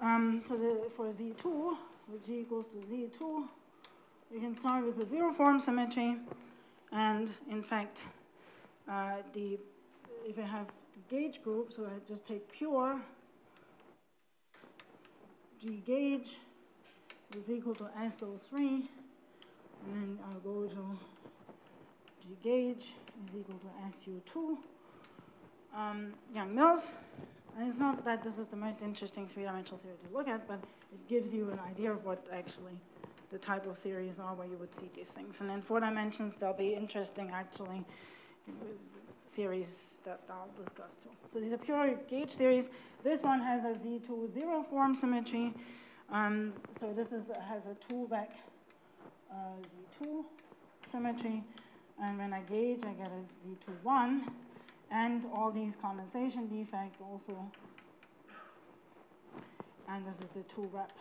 Um, so the, for Z2, for G equals to Z2, we can start with a zero form symmetry, and in fact, uh, the if I have the gauge group, so I just take pure G gauge is equal to SO3, and then I'll go to G gauge is equal to SU2. Um, Yang-Mills, and it's not that this is the most interesting three-dimensional theory to look at, but it gives you an idea of what actually the type of theories are where you would see these things. And in four dimensions, they'll be interesting, actually, theories that I'll discuss too. So these are pure gauge theories. This one has a Z2 zero form symmetry. Um, so this is, has a two vec uh, Z2 symmetry. And when I gauge, I get a Z2 one. And all these condensation defect also. And this is the two rep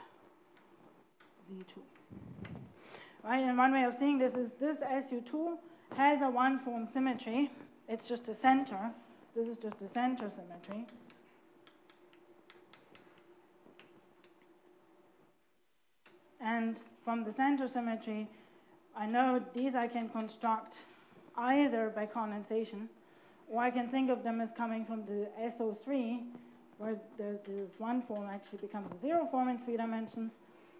Z2. Right, and one way of seeing this is this SU2 has a one form symmetry. It's just a center. This is just a center symmetry. And from the center symmetry, I know these I can construct either by condensation, or I can think of them as coming from the SO3, where there's this one form actually becomes a zero form in three dimensions.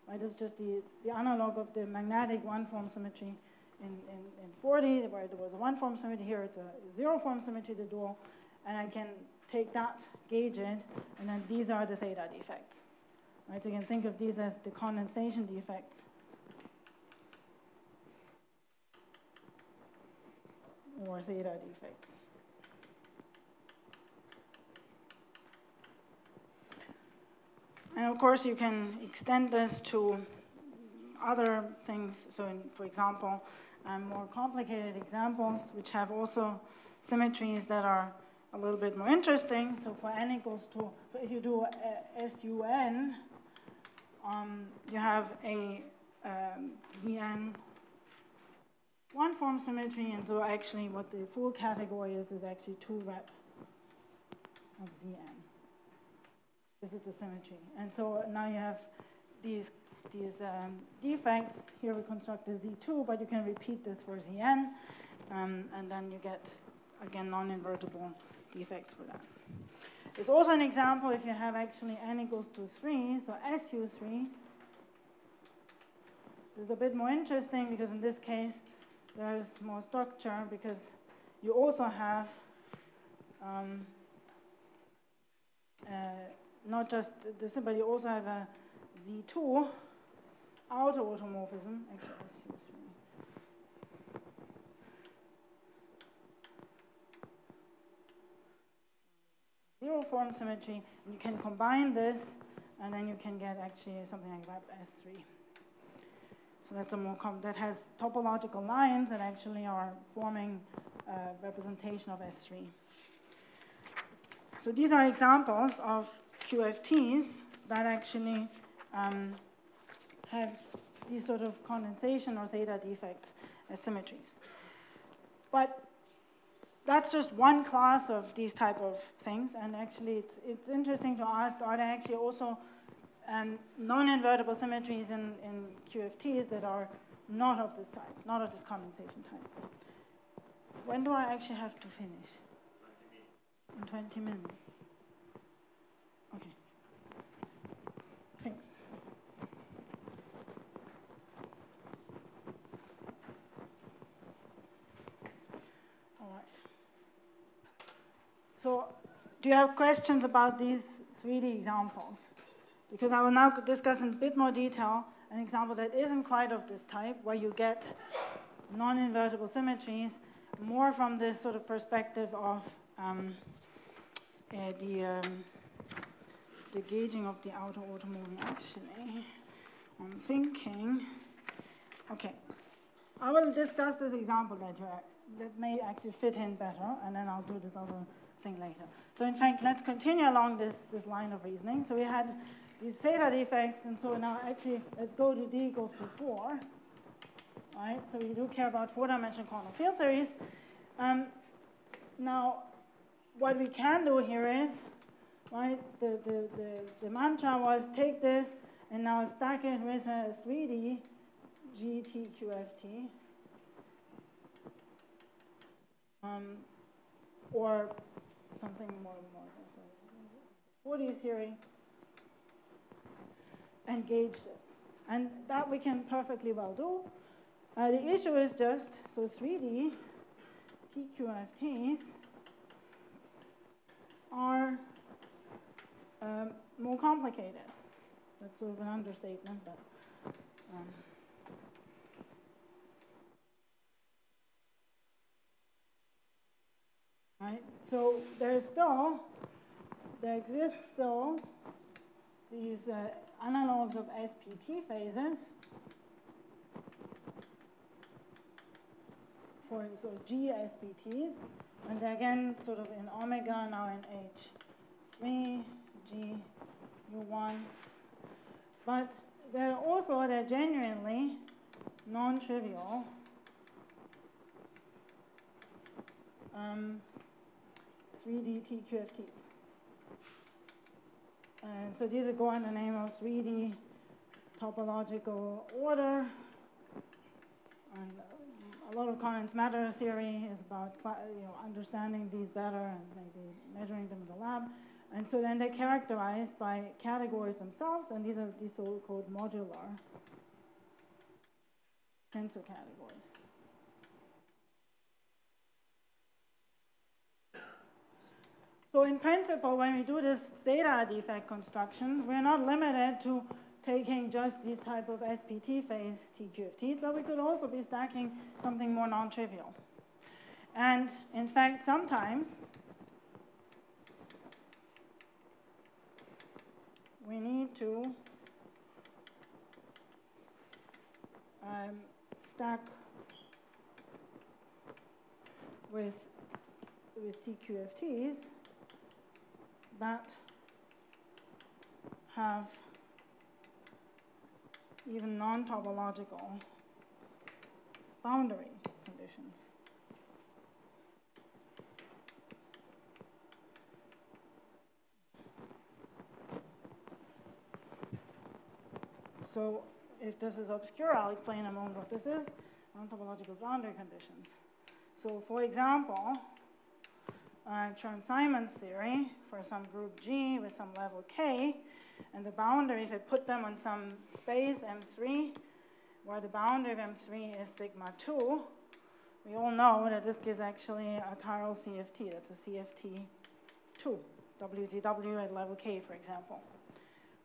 Right? It's just the, the analog of the magnetic one form symmetry in, in, in 4D, where there was a one form symmetry. Here it's a zero form symmetry, the dual. And I can take that, gauge it, and then these are the theta defects. Right? So you can think of these as the condensation defects. Or theta defects. And of course, you can extend this to other things. So, in, for example, um, more complicated examples, which have also symmetries that are a little bit more interesting. So, for n equals to, if you do SUN, um, you have a um, Zn one form symmetry, and so actually what the full category is is actually two rep of Zn. This is the symmetry. And so now you have these, these um, defects. Here we construct the Z2, but you can repeat this for Zn, um, and then you get, again, non-invertible defects for that. It's also an example if you have actually n equals to 3, so SU3. This is a bit more interesting because in this case, there's more structure because you also have um, uh, not just this, but you also have a Z2 outer automorphism. Actually, Zero form symmetry, and you can combine this, and then you can get actually something like that S3. So that's a more that has topological lines that actually are forming a representation of S3. So these are examples of QFTs that actually um, have these sort of condensation or theta defects as symmetries. But that's just one class of these type of things, and actually it's, it's interesting to ask, are there actually also um, non-invertible symmetries in, in QFTs that are not of this type, not of this condensation type? When do I actually have to finish? In 20 minutes. Okay. Thanks. All right. So, do you have questions about these 3D examples? Because I will now discuss in a bit more detail an example that isn't quite of this type, where you get non-invertible symmetries, more from this sort of perspective of um, uh, the um, the gauging of the outer automorphism actually. I'm thinking Okay. I will discuss this example later. That may actually fit in better, and then I'll do this other thing later. So in fact, let's continue along this, this line of reasoning. So we had these theta defects, and so now actually let's go to d equals to 4. Right, so we do care about four-dimensional quantum field theories. Um, now, what we can do here is, right, the, the, the, the mantra was take this and now stack it with a 3D GTQFT. Um, or something more, and more, so 4D theory, and gauge this. And that we can perfectly well do. Uh, the issue is just, so 3D TQFTs are um, more complicated. That's sort of an understatement, but. Um, right? So there's still, there exist still these uh, analogs of SPT phases for so GSPTs, and they're again sort of in omega now in H3, G, U1, but they're also they're genuinely non-trivial. Um, 3D TQFTs. And so these go under the name of 3D topological order. And uh, a lot of condensed matter theory is about you know, understanding these better and maybe measuring them in the lab. And so then they're characterized by categories themselves, and these are these so-called modular tensor categories. So in principle, when we do this theta defect construction, we're not limited to taking just these type of SPT phase TQFTs, but we could also be stacking something more non-trivial. And in fact, sometimes we need to um, stack with, with TQFTs that have even non-topological boundary conditions. So if this is obscure, I'll explain in a moment what this is, non-topological boundary conditions. So for example, uh, Chern-Simons theory for some group G with some level K, and the boundary, if I put them on some space M3, where the boundary of M3 is sigma 2, we all know that this gives actually a chiral CFT. That's a CFT 2, WZW at level K, for example.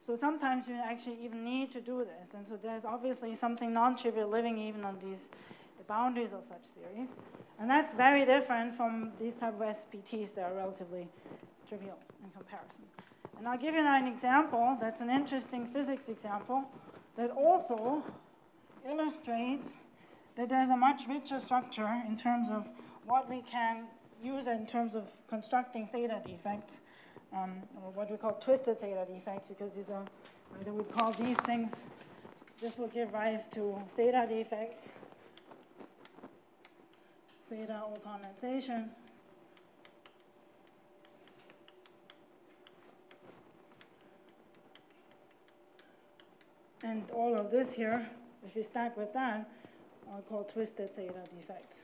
So sometimes you actually even need to do this. And so there's obviously something non-trivial living even on these the boundaries of such theories. And that's very different from these type of SPTs that are relatively trivial in comparison. And I'll give you an example that's an interesting physics example that also illustrates that there's a much richer structure in terms of what we can use in terms of constructing theta defects, um, or what we call twisted theta defects, because these are, they would call these things, this will give rise to theta defects, theta or condensation. And all of this here, if you stack with that, are called twisted theta defects.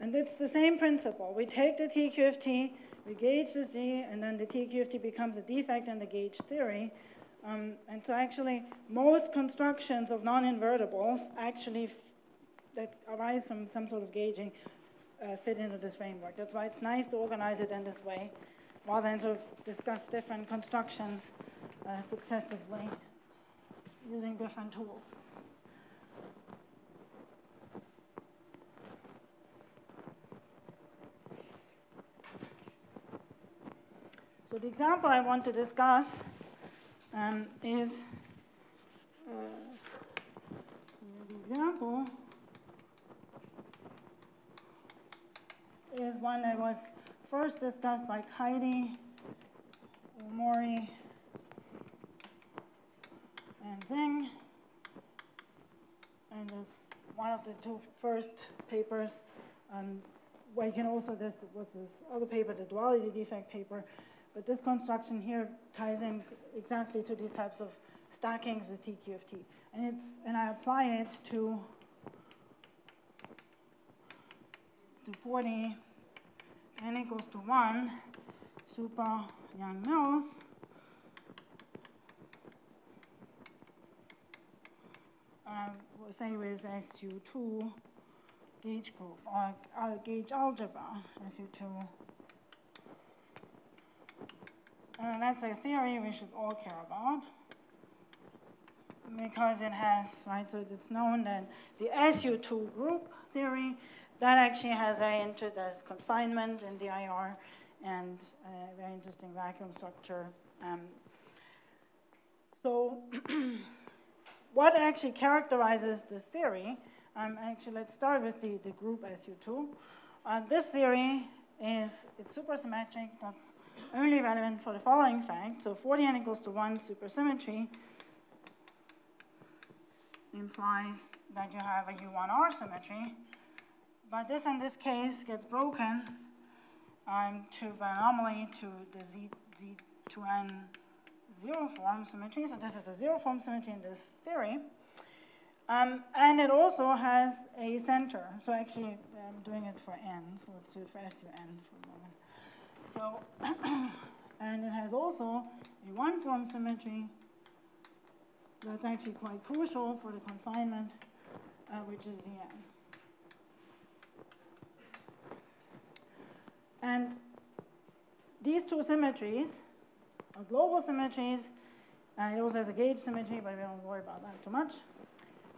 And it's the same principle. We take the TQFT, we gauge this G, and then the TQFT becomes a defect in the gauge theory. Um, and so actually, most constructions of non-invertibles actually that arise from some sort of gauging uh, fit into this framework. That's why it's nice to organize it in this way rather than sort of discuss different constructions uh, successively using different tools. So the example I want to discuss um, is uh, the example is one that was first discussed by Kaidi, Ohmori, and Zheng, and is one of the two first papers. Um, well, you can also, this was this other paper, the duality defect paper, but this construction here ties in exactly to these types of stackings with TQFT. And it's, and I apply it to, to 4D n equals to 1 super Yang-Mills. Um, we'll say with SU2 gauge group or uh, gauge algebra, SU2. And that's a theory we should all care about because it has, right, so it's known that the SU2 group theory, that actually has very interesting, there's confinement in the IR and a very interesting vacuum structure. Um, so *clears throat* what actually characterizes this theory, um, actually let's start with the, the group SU2. Uh, this theory is, it's supersymmetric, that's only relevant for the following fact. So 40n equals to 1 supersymmetry implies that you have a U1R symmetry. But this in this case gets broken um, to an anomaly to the Z, Z2n zero form symmetry. So this is a zero form symmetry in this theory. Um, and it also has a center. So actually, I'm doing it for n. So let's do it for SUN for a moment. So, *clears throat* and it has also a one form symmetry that's actually quite crucial for the confinement, uh, which is the end. And these two symmetries are global symmetries, and it also has a gauge symmetry, but we don't worry about that too much.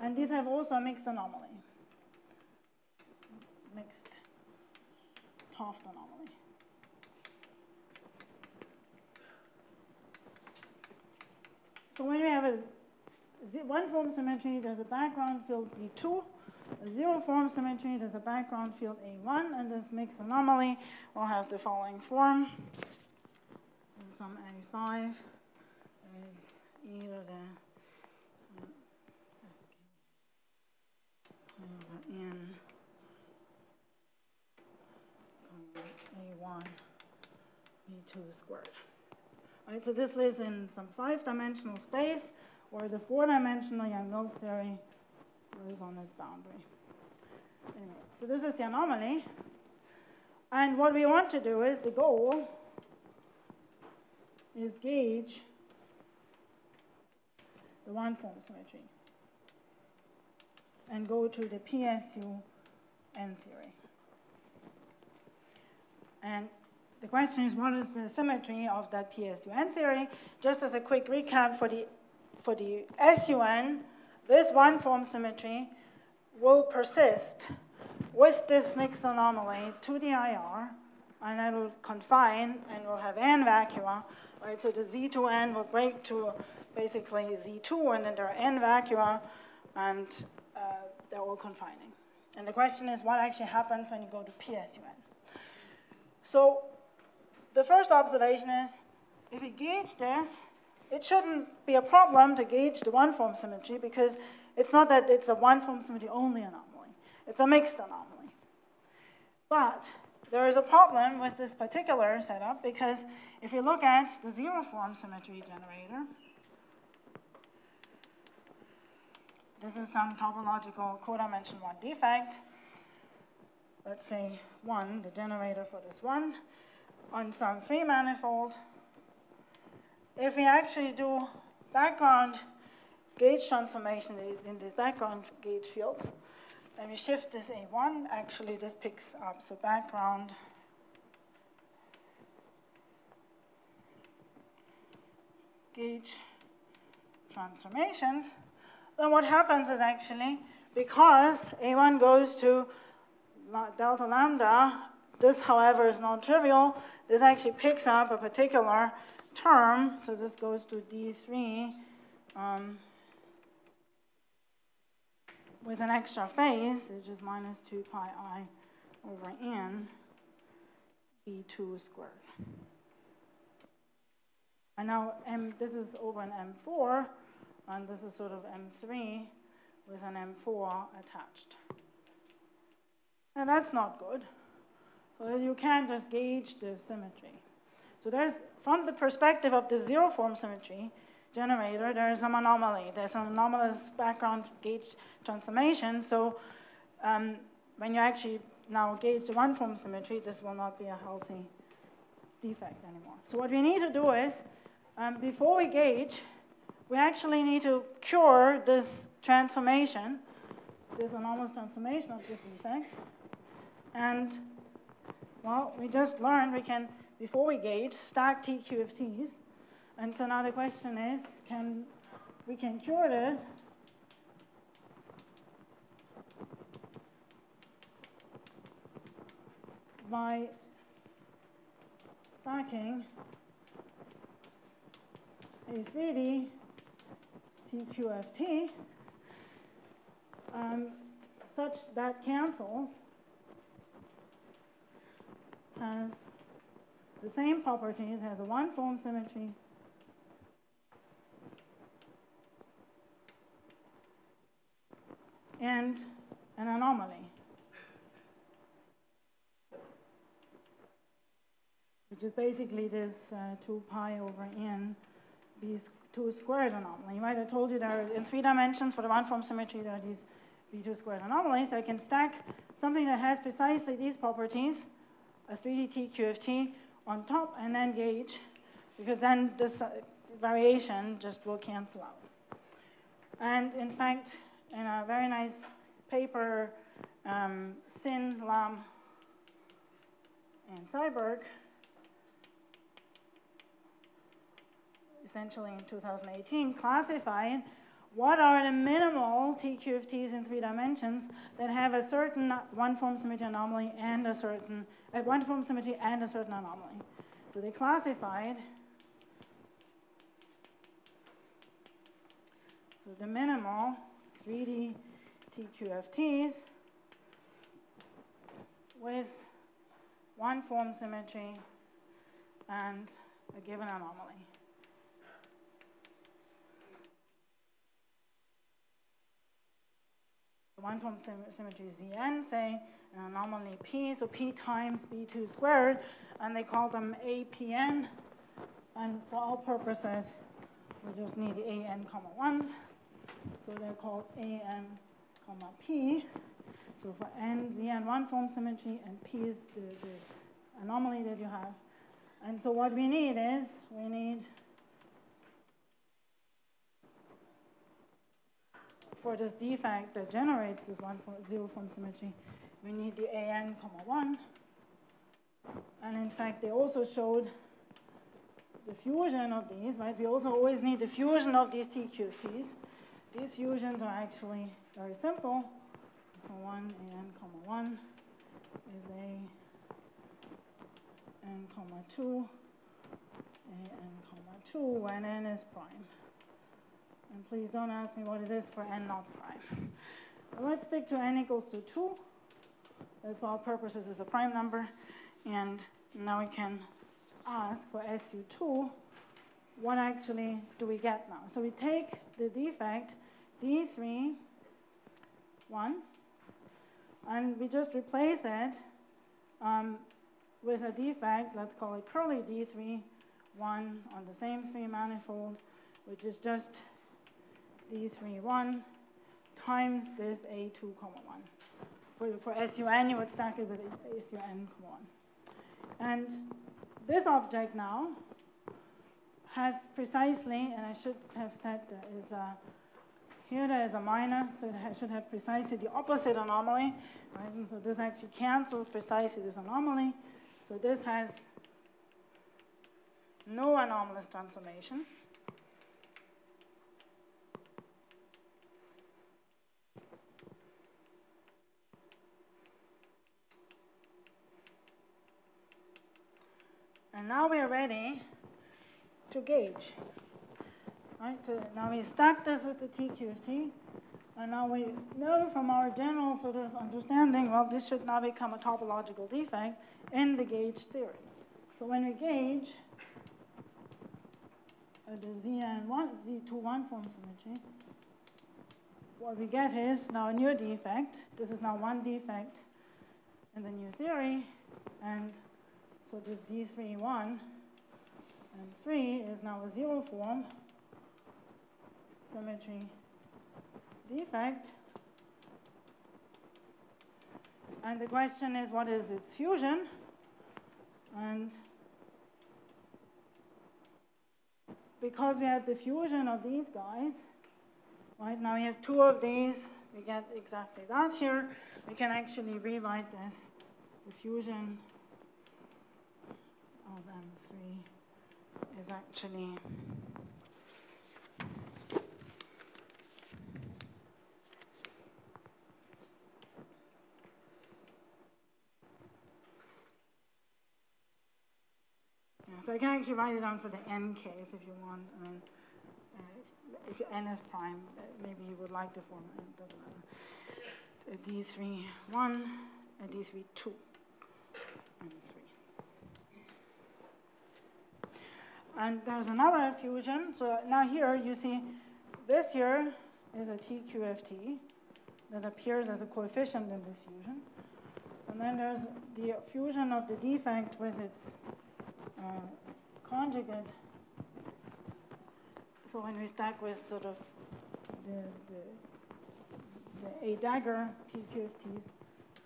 And these have also a mixed anomaly, mixed 't Hooft anomaly. So when we have a one form symmetry, there's a background field B2. A zero form symmetry, there's a background field A1, and this mixed anomaly will have the following form. Some A5 is either the, mm, the N A1 B2 squared. Right, so this lives in some five-dimensional space where the four-dimensional Yang-Mills theory lives on its boundary. Anyway, so this is the anomaly. And what we want to do is, the goal is gauge the one-form symmetry and go to the PSU N theory. And the question is, what is the symmetry of that PSUN theory? Just as a quick recap for the for the SUN, this one form symmetry will persist with this mixed anomaly to the IR, and it will confine and will have n vacua, right? So the Z2n will break to basically Z2, and then there are n vacua, and uh, they're all confining. And the question is, what actually happens when you go to PSUN? So the first observation is, if we gauge this, it shouldn't be a problem to gauge the one-form symmetry because it's not that it's a one-form symmetry only anomaly. It's a mixed anomaly. But there is a problem with this particular setup because if you look at the zero-form symmetry generator, this is some topological codimension 1 defect. Let's say 1, the generator for this one, on some 3 manifold, if we actually do background gauge transformation in these background gauge fields, and we shift this A1, actually this picks up. So background gauge transformations, then what happens is actually, because A1 goes to delta lambda, this, however, is non-trivial, this actually picks up a particular term, so this goes to D3 um, with an extra phase, which is minus 2 pi i over n. B2 squared. And now M, this is over an M4, and this is sort of M3 with an M4 attached. And that's not good. So you can't just gauge the symmetry. So there's, from the perspective of the zero form symmetry generator, there's some anomaly. There's some anomalous background gauge transformation. So um, when you actually now gauge the one form symmetry, this will not be a healthy defect anymore. So what we need to do is, um, before we gauge, we actually need to cure this transformation, this anomalous transformation of this defect. And, well, we just learned we can, before we gauge, stack TQFTs. And so now the question is, can we can cure this by stacking a 3D TQFT um, such that cancels has the same properties, has a one-form symmetry and an anomaly. Which is basically this uh, 2 pi over n b2 squared anomaly. Right, I told you there are, in three dimensions for the one-form symmetry there are these b2 squared anomalies. So I can stack something that has precisely these properties, a 3D QFT on top, and then gauge, because then this uh, variation just will cancel out. And in fact, in a very nice paper, um, Hsin, Lam, and Seiberg, essentially in 2018, classified what are the minimal TQFTs in three dimensions that have a certain one-form symmetry anomaly and a certain uh, one-form symmetry and a certain anomaly. So they classified. So the minimal 3D TQFTs with one-form symmetry and a given anomaly. One form symmetry Zn, say uh, an anomaly P, so P times B2 squared, and they call them APN. And for all purposes, we just need AN comma 1s. So they're called AN comma P. So for N, Zn one form symmetry, and P is the, the anomaly that you have. And so what we need is, we need for this defect that generates this one for zero form symmetry, we need the an comma 1. And in fact, they also showed the fusion of these, right? We also always need the fusion of these TQFTs. These fusions are actually very simple. So 1 an comma 1 is a n comma 2, a n comma 2 when n is prime. And please don't ask me what it is for n not prime. let's stick to n equals to 2. That for all purposes is a prime number. And now we can ask for SU2, what actually do we get now? So we take the defect D3, 1, and we just replace it um, with a defect, let's call it curly D3, 1 on the same 3 manifold, which is just D3, 1 times this A2, comma 1. For, for SUN, you would stack it with SUN, comma 1. And this object now has precisely, and I should have said there is a, here there is a minus, so it should have precisely the opposite anomaly, right? And so this actually cancels precisely this anomaly. So this has no anomalous transformation. And now we are ready to gauge. Right, so now we stack this with the TQFT, and now we know from our general sort of understanding, well, this should now become a topological defect in the gauge theory. So when we gauge the ZN1, Z21 form symmetry, what we get is now a new defect. This is now one defect in the new theory, and so this D31 and 3 is now a zero form symmetry defect. And the question is, what is its fusion? And because we have the fusion of these guys, right, now we have two of these, we get exactly that here. We can actually rewrite this, the fusion of M3 is actually so I can actually write it down for the n case if you want. Uh, if n is prime, uh, maybe you would like the form, it doesn't matter. A D3, 1, a D3, 2, and 3. And there's another fusion. So now here you see this here is a TQFT that appears as a coefficient in this fusion. And then there's the fusion of the defect with its uh, conjugate. So when we stack with sort of the, the, the A dagger TQFTs,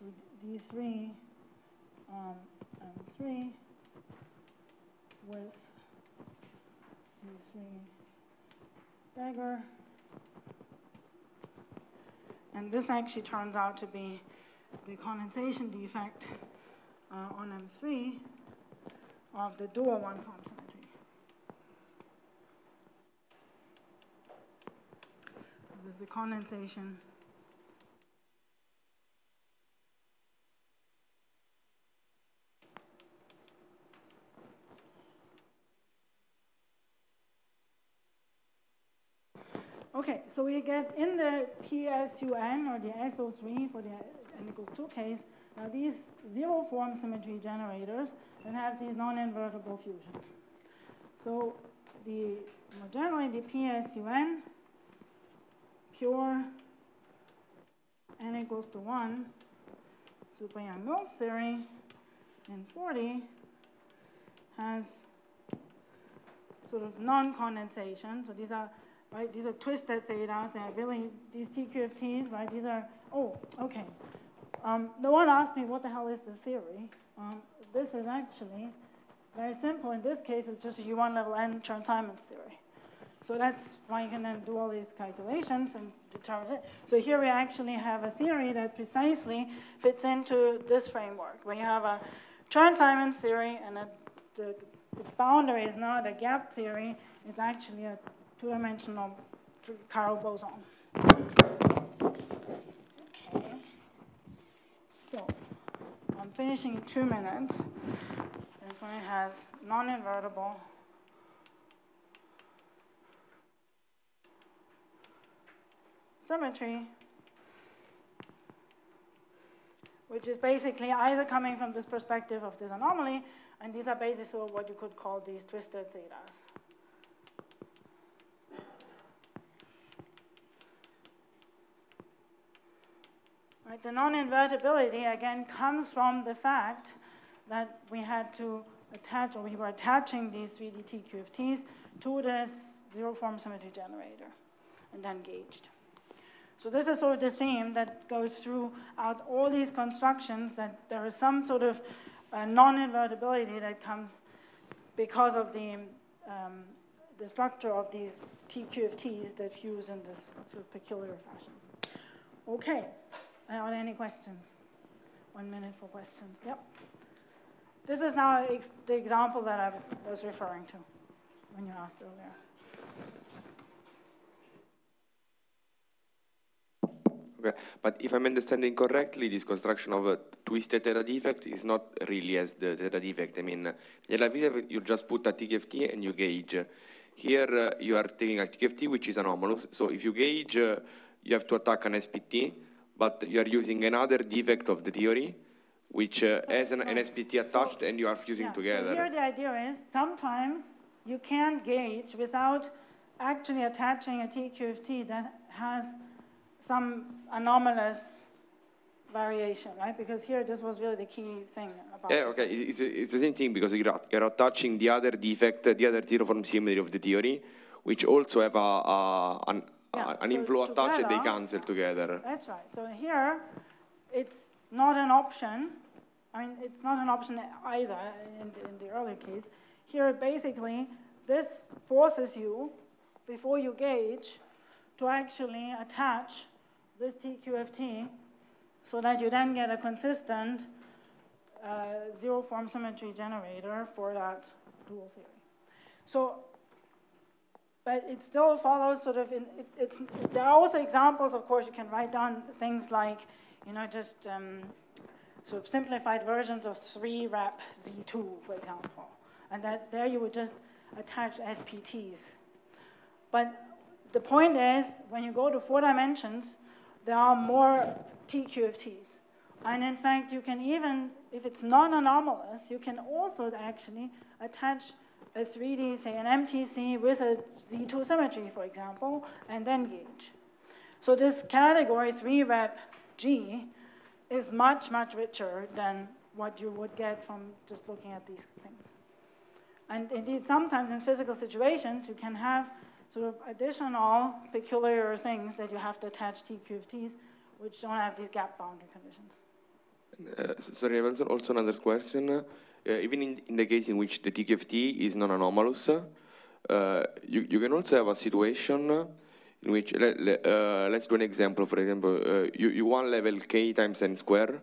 so D3 um, and 3 with D3 dagger. And this actually turns out to be the condensation defect uh, on M3 of the dual one form symmetry. This is the condensation. Okay, so we get in the PSUN or the SO3 for the n equals 2 case, now these zero form symmetry generators and have these non-invertible fusions. So the more generally the PSUN, pure n equals to 1, super Yang-Mills theory in 40 has sort of non-condensation. So these are right. These are twisted theta. They are really these TQFTs, right? These are oh, okay. Um, no one asked me what the hell is the theory. Um, this is actually very simple. In this case, it's just a U1 level n Chern-Simons theory. So that's why you can then do all these calculations and determine it. So here we actually have a theory that precisely fits into this framework, you have a Chern-Simons theory, and a, the, its boundary is not a gap theory, it's actually a two-dimensional chiral boson. Okay. So I'm finishing in two minutes. This one has non-invertible symmetry, which is basically either coming from this perspective of this anomaly, and these are basically what you could call these twisted thetas. Right? The non-invertibility, again, comes from the fact that we had to attach, or we were attaching these 3D TQFTs to this zero form symmetry generator and then gauged. So this is sort of the theme that goes throughout all these constructions, that there is some sort of uh, non-invertibility that comes because of the, um, the structure of these TQFTs that fuse in this sort of peculiar fashion. Okay. Are there any questions? One minute for questions. Yep. This is now ex the example that I was referring to when you asked earlier. Okay, but if I'm understanding correctly, this construction of a twisted theta defect is not really as the theta defect. I mean, in theta defect, you just put a TQFT and you gauge. Here uh, you are taking a TQFT which is anomalous. So if you gauge, uh, you have to attack an SPT, but you are using another defect of the theory, which uh, has an, an SPT attached, and you are fusing Yeah, together. So here the idea is sometimes you can't gauge without actually attaching a TQFT that has some anomalous variation, right? Because here this was really the key thing about Yeah, okay, it's, it's the same thing because you're, you're attaching the other defect, the other zero form symmetry of the theory, which also have a, a, an, Yeah, a- an so inflow attached and they cancel together. That's right. So here, it's not an option. I mean, it's not an option either in, in the earlier case. Here, basically, this forces you, before you gauge, to actually attach this TQFT so that you then get a consistent uh, zero form symmetry generator for that dual theory. So but it still follows sort of, in, it, it's, there are also examples, of course, you can write down things like, you know, just um, sort of simplified versions of 3 rep Z2, for example. And that there you would just attach SPTs. But the point is, when you go to four dimensions, there are more TQFTs. And in fact, you can even, if it's non-anomalous, you can also actually attach a 3D, say an MTC with a Z2 symmetry, for example, and then gauge. So this category 3 rep G is much, much richer than what you would get from just looking at these things. And indeed, sometimes in physical situations, you can have sort of additional peculiar things that you have to attach TQFTs, which don't have these gap boundary conditions. Uh, sorry, also another question. Uh, even in, in the case in which the TQFT is non-anomalous, uh, you, you can also have a situation in which, let, let, uh, let's do an example, for example, uh, you, you want level k times n square.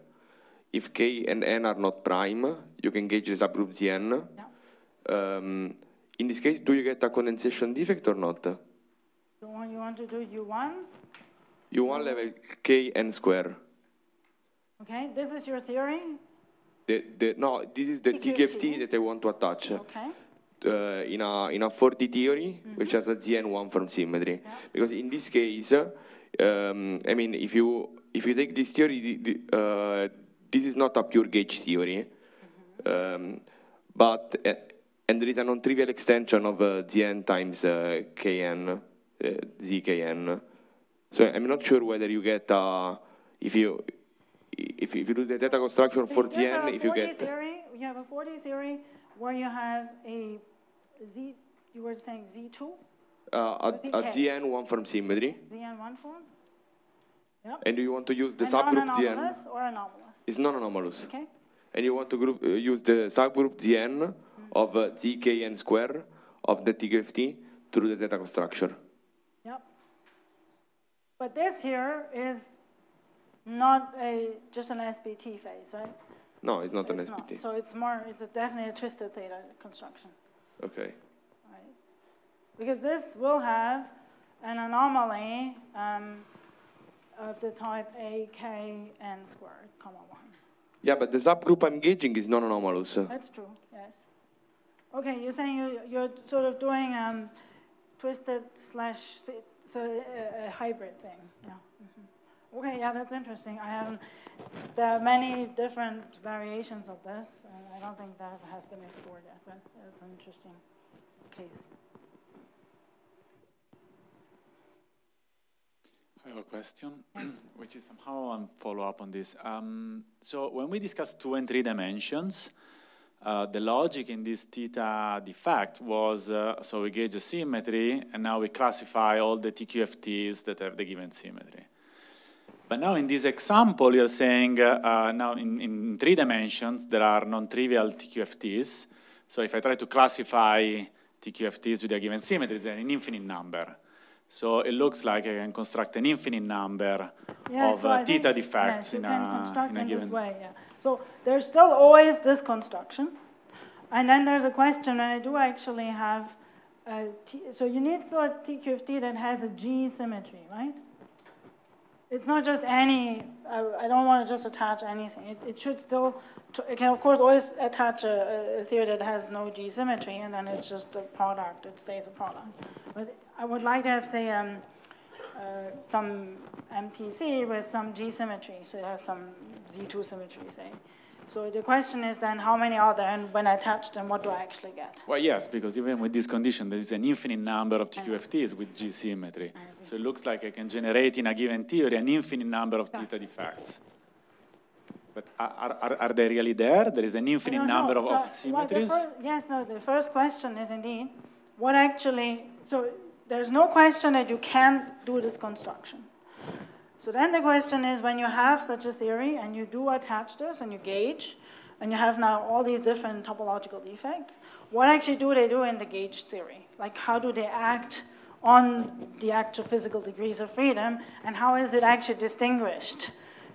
If k and n are not prime, you can gauge the subgroup Zn. Yeah. Um, in this case, do you get a condensation defect or not? The one you want to do U1, You want level k n square. okay, this is your theory, The, the, no, this is the TQFT. That I want to attach. okay? uh, in a in a 4D theory, which has a ZN1 form symmetry. Yeah. Because in this case, um, I mean, if you if you take this theory, the, the, uh, this is not a pure gauge theory, um, but uh, and there is a non-trivial extension of uh, Zn times uh, Kn, uh, Zkn. So I'm not sure whether you get uh, if you if, if you do the theta construction for there's Zn, if you 4D get theory, you have a 4D theory where you have a Z, you were saying Z2, uh, a, a ZK. Zn1 form symmetry. ZN1 form? Yep. And you want to use the And subgroup Zn. or anomalous, It's non-anomalous. okay? And you want to group, uh, use the subgroup Zn of uh, Zkn square of the TQFT through the theta construction. Yep. But this here is not a, just an SPT phase, right? No, it's not an It's not. SPT. So it's more, it's a definitely a twisted theta construction, Okay. right? Because this will have an anomaly um, of the type A, K, N squared, comma 1. Yeah, but the subgroup I'm gauging is non-anomalous. That's true, yes. Okay, you're saying you, you're sort of doing um, twisted slash, so a, a hybrid thing, yeah. mhm. Okay, yeah, that's interesting. I haven't, there are many different variations of this, and I don't think that has been explored yet, but it's an interesting case. I have a question, *clears throat* which is somehow a follow-up on this. Um, so when we discuss two and three dimensions, uh, the logic in this theta defect was, uh, so we gauge a symmetry, and now we classify all the TQFTs that have the given symmetry. But now in this example, you're saying uh, uh, now in, in three dimensions, there are non-trivial TQFTs. So if I try to classify TQFTs with a given symmetry, it's an infinite number. So it looks like I can construct an infinite number Yeah, of so uh, theta defects yes, in, a, in a given. this way, yeah. So there's still always this construction, and then there's a question, and I do actually have, T, so you need a TQFT that has a G symmetry, right? It's not just any, I, I don't want to just attach anything. It, it should still, t- it can of course always attach a, a theory that has no G symmetry and then it's just a product, it stays a product. But I would like to have, say, um, uh, some MTC with some G symmetry, so it has some Z2 symmetry, say. So the question is then how many are there and when I touch them, what do I actually get? Well, yes, because even with this condition, there is an infinite number of uh-huh. TQFTs with G symmetry. So it looks like I can generate in a given theory an infinite number of theta defects. But are, are, are they really there? There is an infinite number of, So, of well, the symmetries? Yes, no, the first question is indeed, what actually, so there's no question that you can't do this construction. So then the question is, when you have such a theory and you do attach this and you gauge, and you have now all these different topological defects, what actually do they do in the gauge theory? Like how do they act on the actual physical degrees of freedom, and how is it actually distinguished?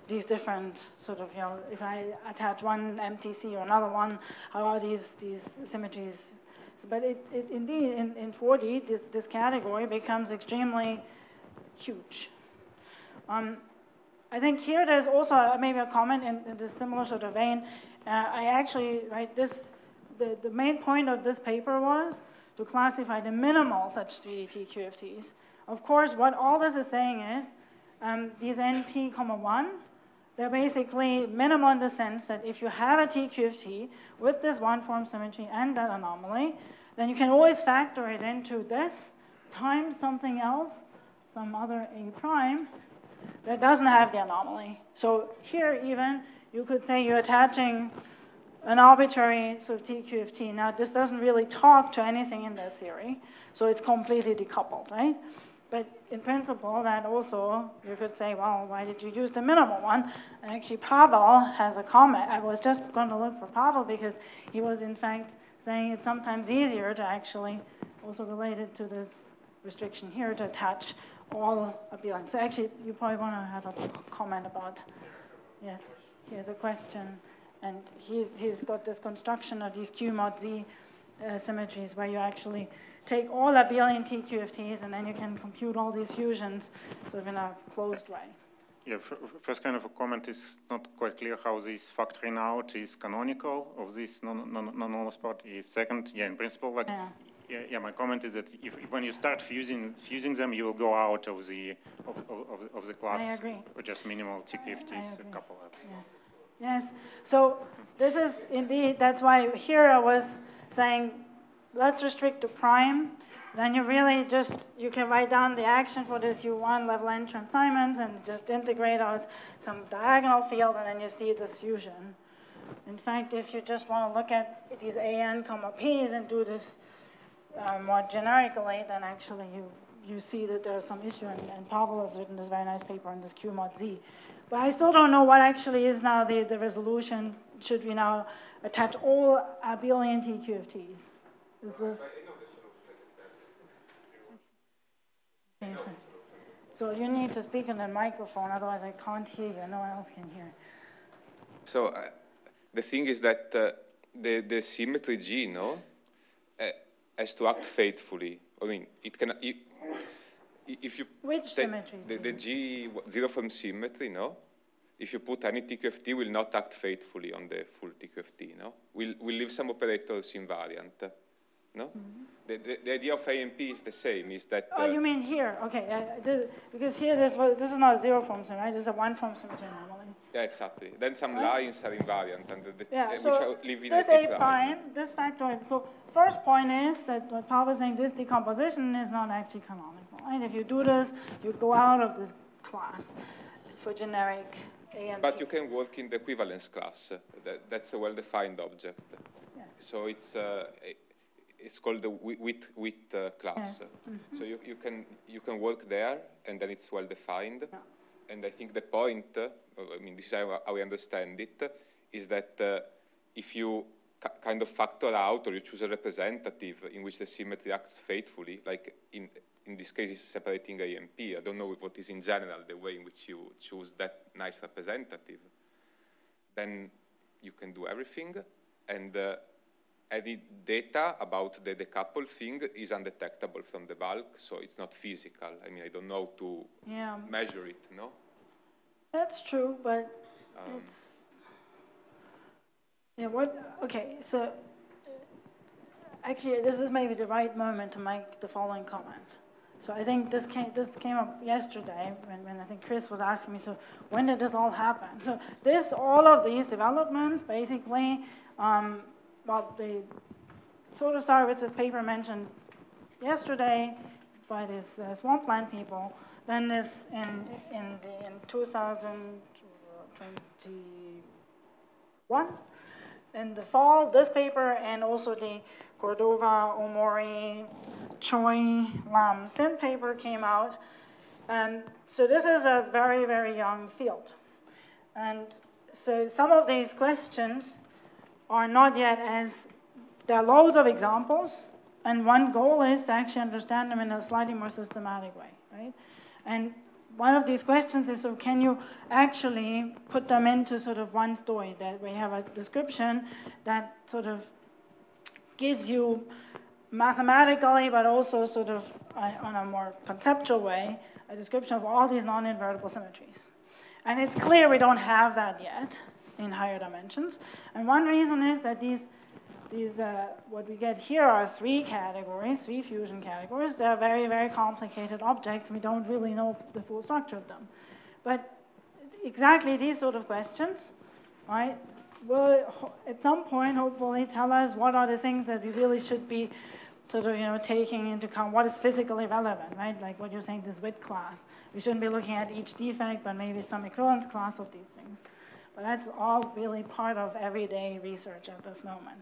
these different sort of, you know, if I attach one MTC or another one, how are these, these symmetries? So, but it, it indeed, in, in 4D, this, this category becomes extremely huge. Um, I think here there's also maybe a comment in, in this similar sort of vein. Uh, I actually, right, this, the, the main point of this paper was to classify the minimal such 3D TQFTs. Of course, what all this is saying is um, these NP, 1, they're basically minimal in the sense that if you have a TQFT with this one form symmetry and that anomaly, then you can always factor it into this times something else, some other A prime, that doesn't have the anomaly. So here even, you could say you're attaching an arbitrary sort of TQFT. Now this doesn't really talk to anything in their theory, so it's completely decoupled, right? But in principle, that also, you could say, well, why did you use the minimal one? And actually, Pavel has a comment. I was just going to look for Pavel because he was, in fact, saying it's sometimes easier to actually, also related to this restriction here, to attach all abelian. So actually, you probably want to have a comment about, yes, he has a question. And he, he's got this construction of these Q mod Z uh, symmetries where you actually take all abelian TQFTs and then you can compute all these fusions sort of in a closed way. Yeah, first kind of a comment is not quite clear how this factoring out is canonical of this non- non- non-normal part. Is second, yeah, in principle, like, Yeah. Yeah, yeah, my comment is that if, if when you start fusing, fusing them, you will go out of the, of, of, of- the class. I agree. Or just minimal agree. a couple of. Yes. Yes. So this is indeed, that's why here I was saying, let's restrict to prime. Then you really just, you can write down the action for this U1 level n Chern-Simons and just integrate out some diagonal field and then you see this fusion. In fact, if you just want to look at these AN comma P's and do this uh, more generically, then actually you, you see that there's some issue, and, and Pavel has written this very nice paper on this Q mod Z. But I still don't know what actually is now the, the resolution. Should we now attach all abelian TQFTs? Is this? Okay, so, so you need to speak in the microphone, otherwise I can't hear you, no one else can hear. So uh, the thing is that uh, the, the symmetry G, no, has to act faithfully. I mean, it can, if you Which symmetry the, the G zero form symmetry, no, if you put any TQFT, will not act faithfully on the full TQFT, no, will will leave some operators invariant, no. The, the, the idea of AMP is the same, is that. Oh, uh, you mean here? Okay, uh, this, because here this was this is not a zero form symmetry, right? This is a one form symmetry normally. yeah, exactly. Then some lines are invariant, and the, Yeah, uh, so which are live in this a A prime, this factoid. So first point is that what Paul was saying, this decomposition is not actually canonical. And if you do this, you go out of this class for generic A and But P. you can work in the equivalence class. That, that's a well-defined object. Yes. So it's uh, it's called the wi- Witt Witt uh, class. Yes. Mm-hmm. So you, you can you can work there, and then it's well-defined. Yeah. And I think the point, uh, I mean, this is how, how I understand it, is that uh, if you kind of factor out or you choose a representative in which the symmetry acts faithfully, like in in this case, it's separating A and P. I don't know what is in general the way in which you choose that nice representative. Then you can do everything, and uh, any data about the decoupled thing is undetectable from the bulk, so it's not physical. I mean, I don't know how to Yeah. measure it, no? That's true, but Um, it's, yeah, what, okay, so, actually, this is maybe the right moment to make the following comment. So I think this came, this came up yesterday, when, when I think Chris was asking me, so when did this all happen? So this, all of these developments, basically, um, well, they sort of started with this paper mentioned yesterday by this uh, swampland people, then this in, in, the, in 2021, in the fall, this paper and also the Cordova, Ohmori, Choi, Lam, Hsin paper came out. And so this is a very, very young field. And so some of these questions are not yet as, there are loads of examples, and one goal is to actually understand them in a slightly more systematic way, right? And one of these questions is, so can you actually put them into sort of one story that we have a description that sort of gives you mathematically, but also sort of uh, on a more conceptual way, a description of all these non-invertible symmetries. And it's clear we don't have that yet in higher dimensions. And one reason is that these these, uh, what we get here are three categories, three fusion categories. They're very, very complicated objects. We don't really know the full structure of them. But exactly these sort of questions, right, will at some point hopefully tell us what are the things that we really should be sort of, you know, taking into account what is physically relevant, right? Like what you're saying, this Witt class. We shouldn't be looking at each defect, but maybe some equivalence class of these things. But that's all really part of everyday research at this moment.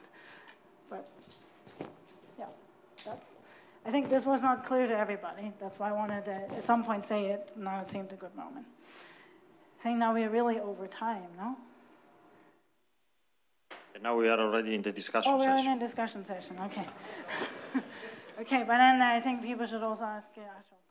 That's, I think this was not clear to everybody. That's why I wanted to at some point say it. Now it seemed a good moment. I think now we're really over time, no? And now we are already in the discussion Oh, we're session. in a discussion session, okay. *laughs* okay, but then I think people should also ask questions.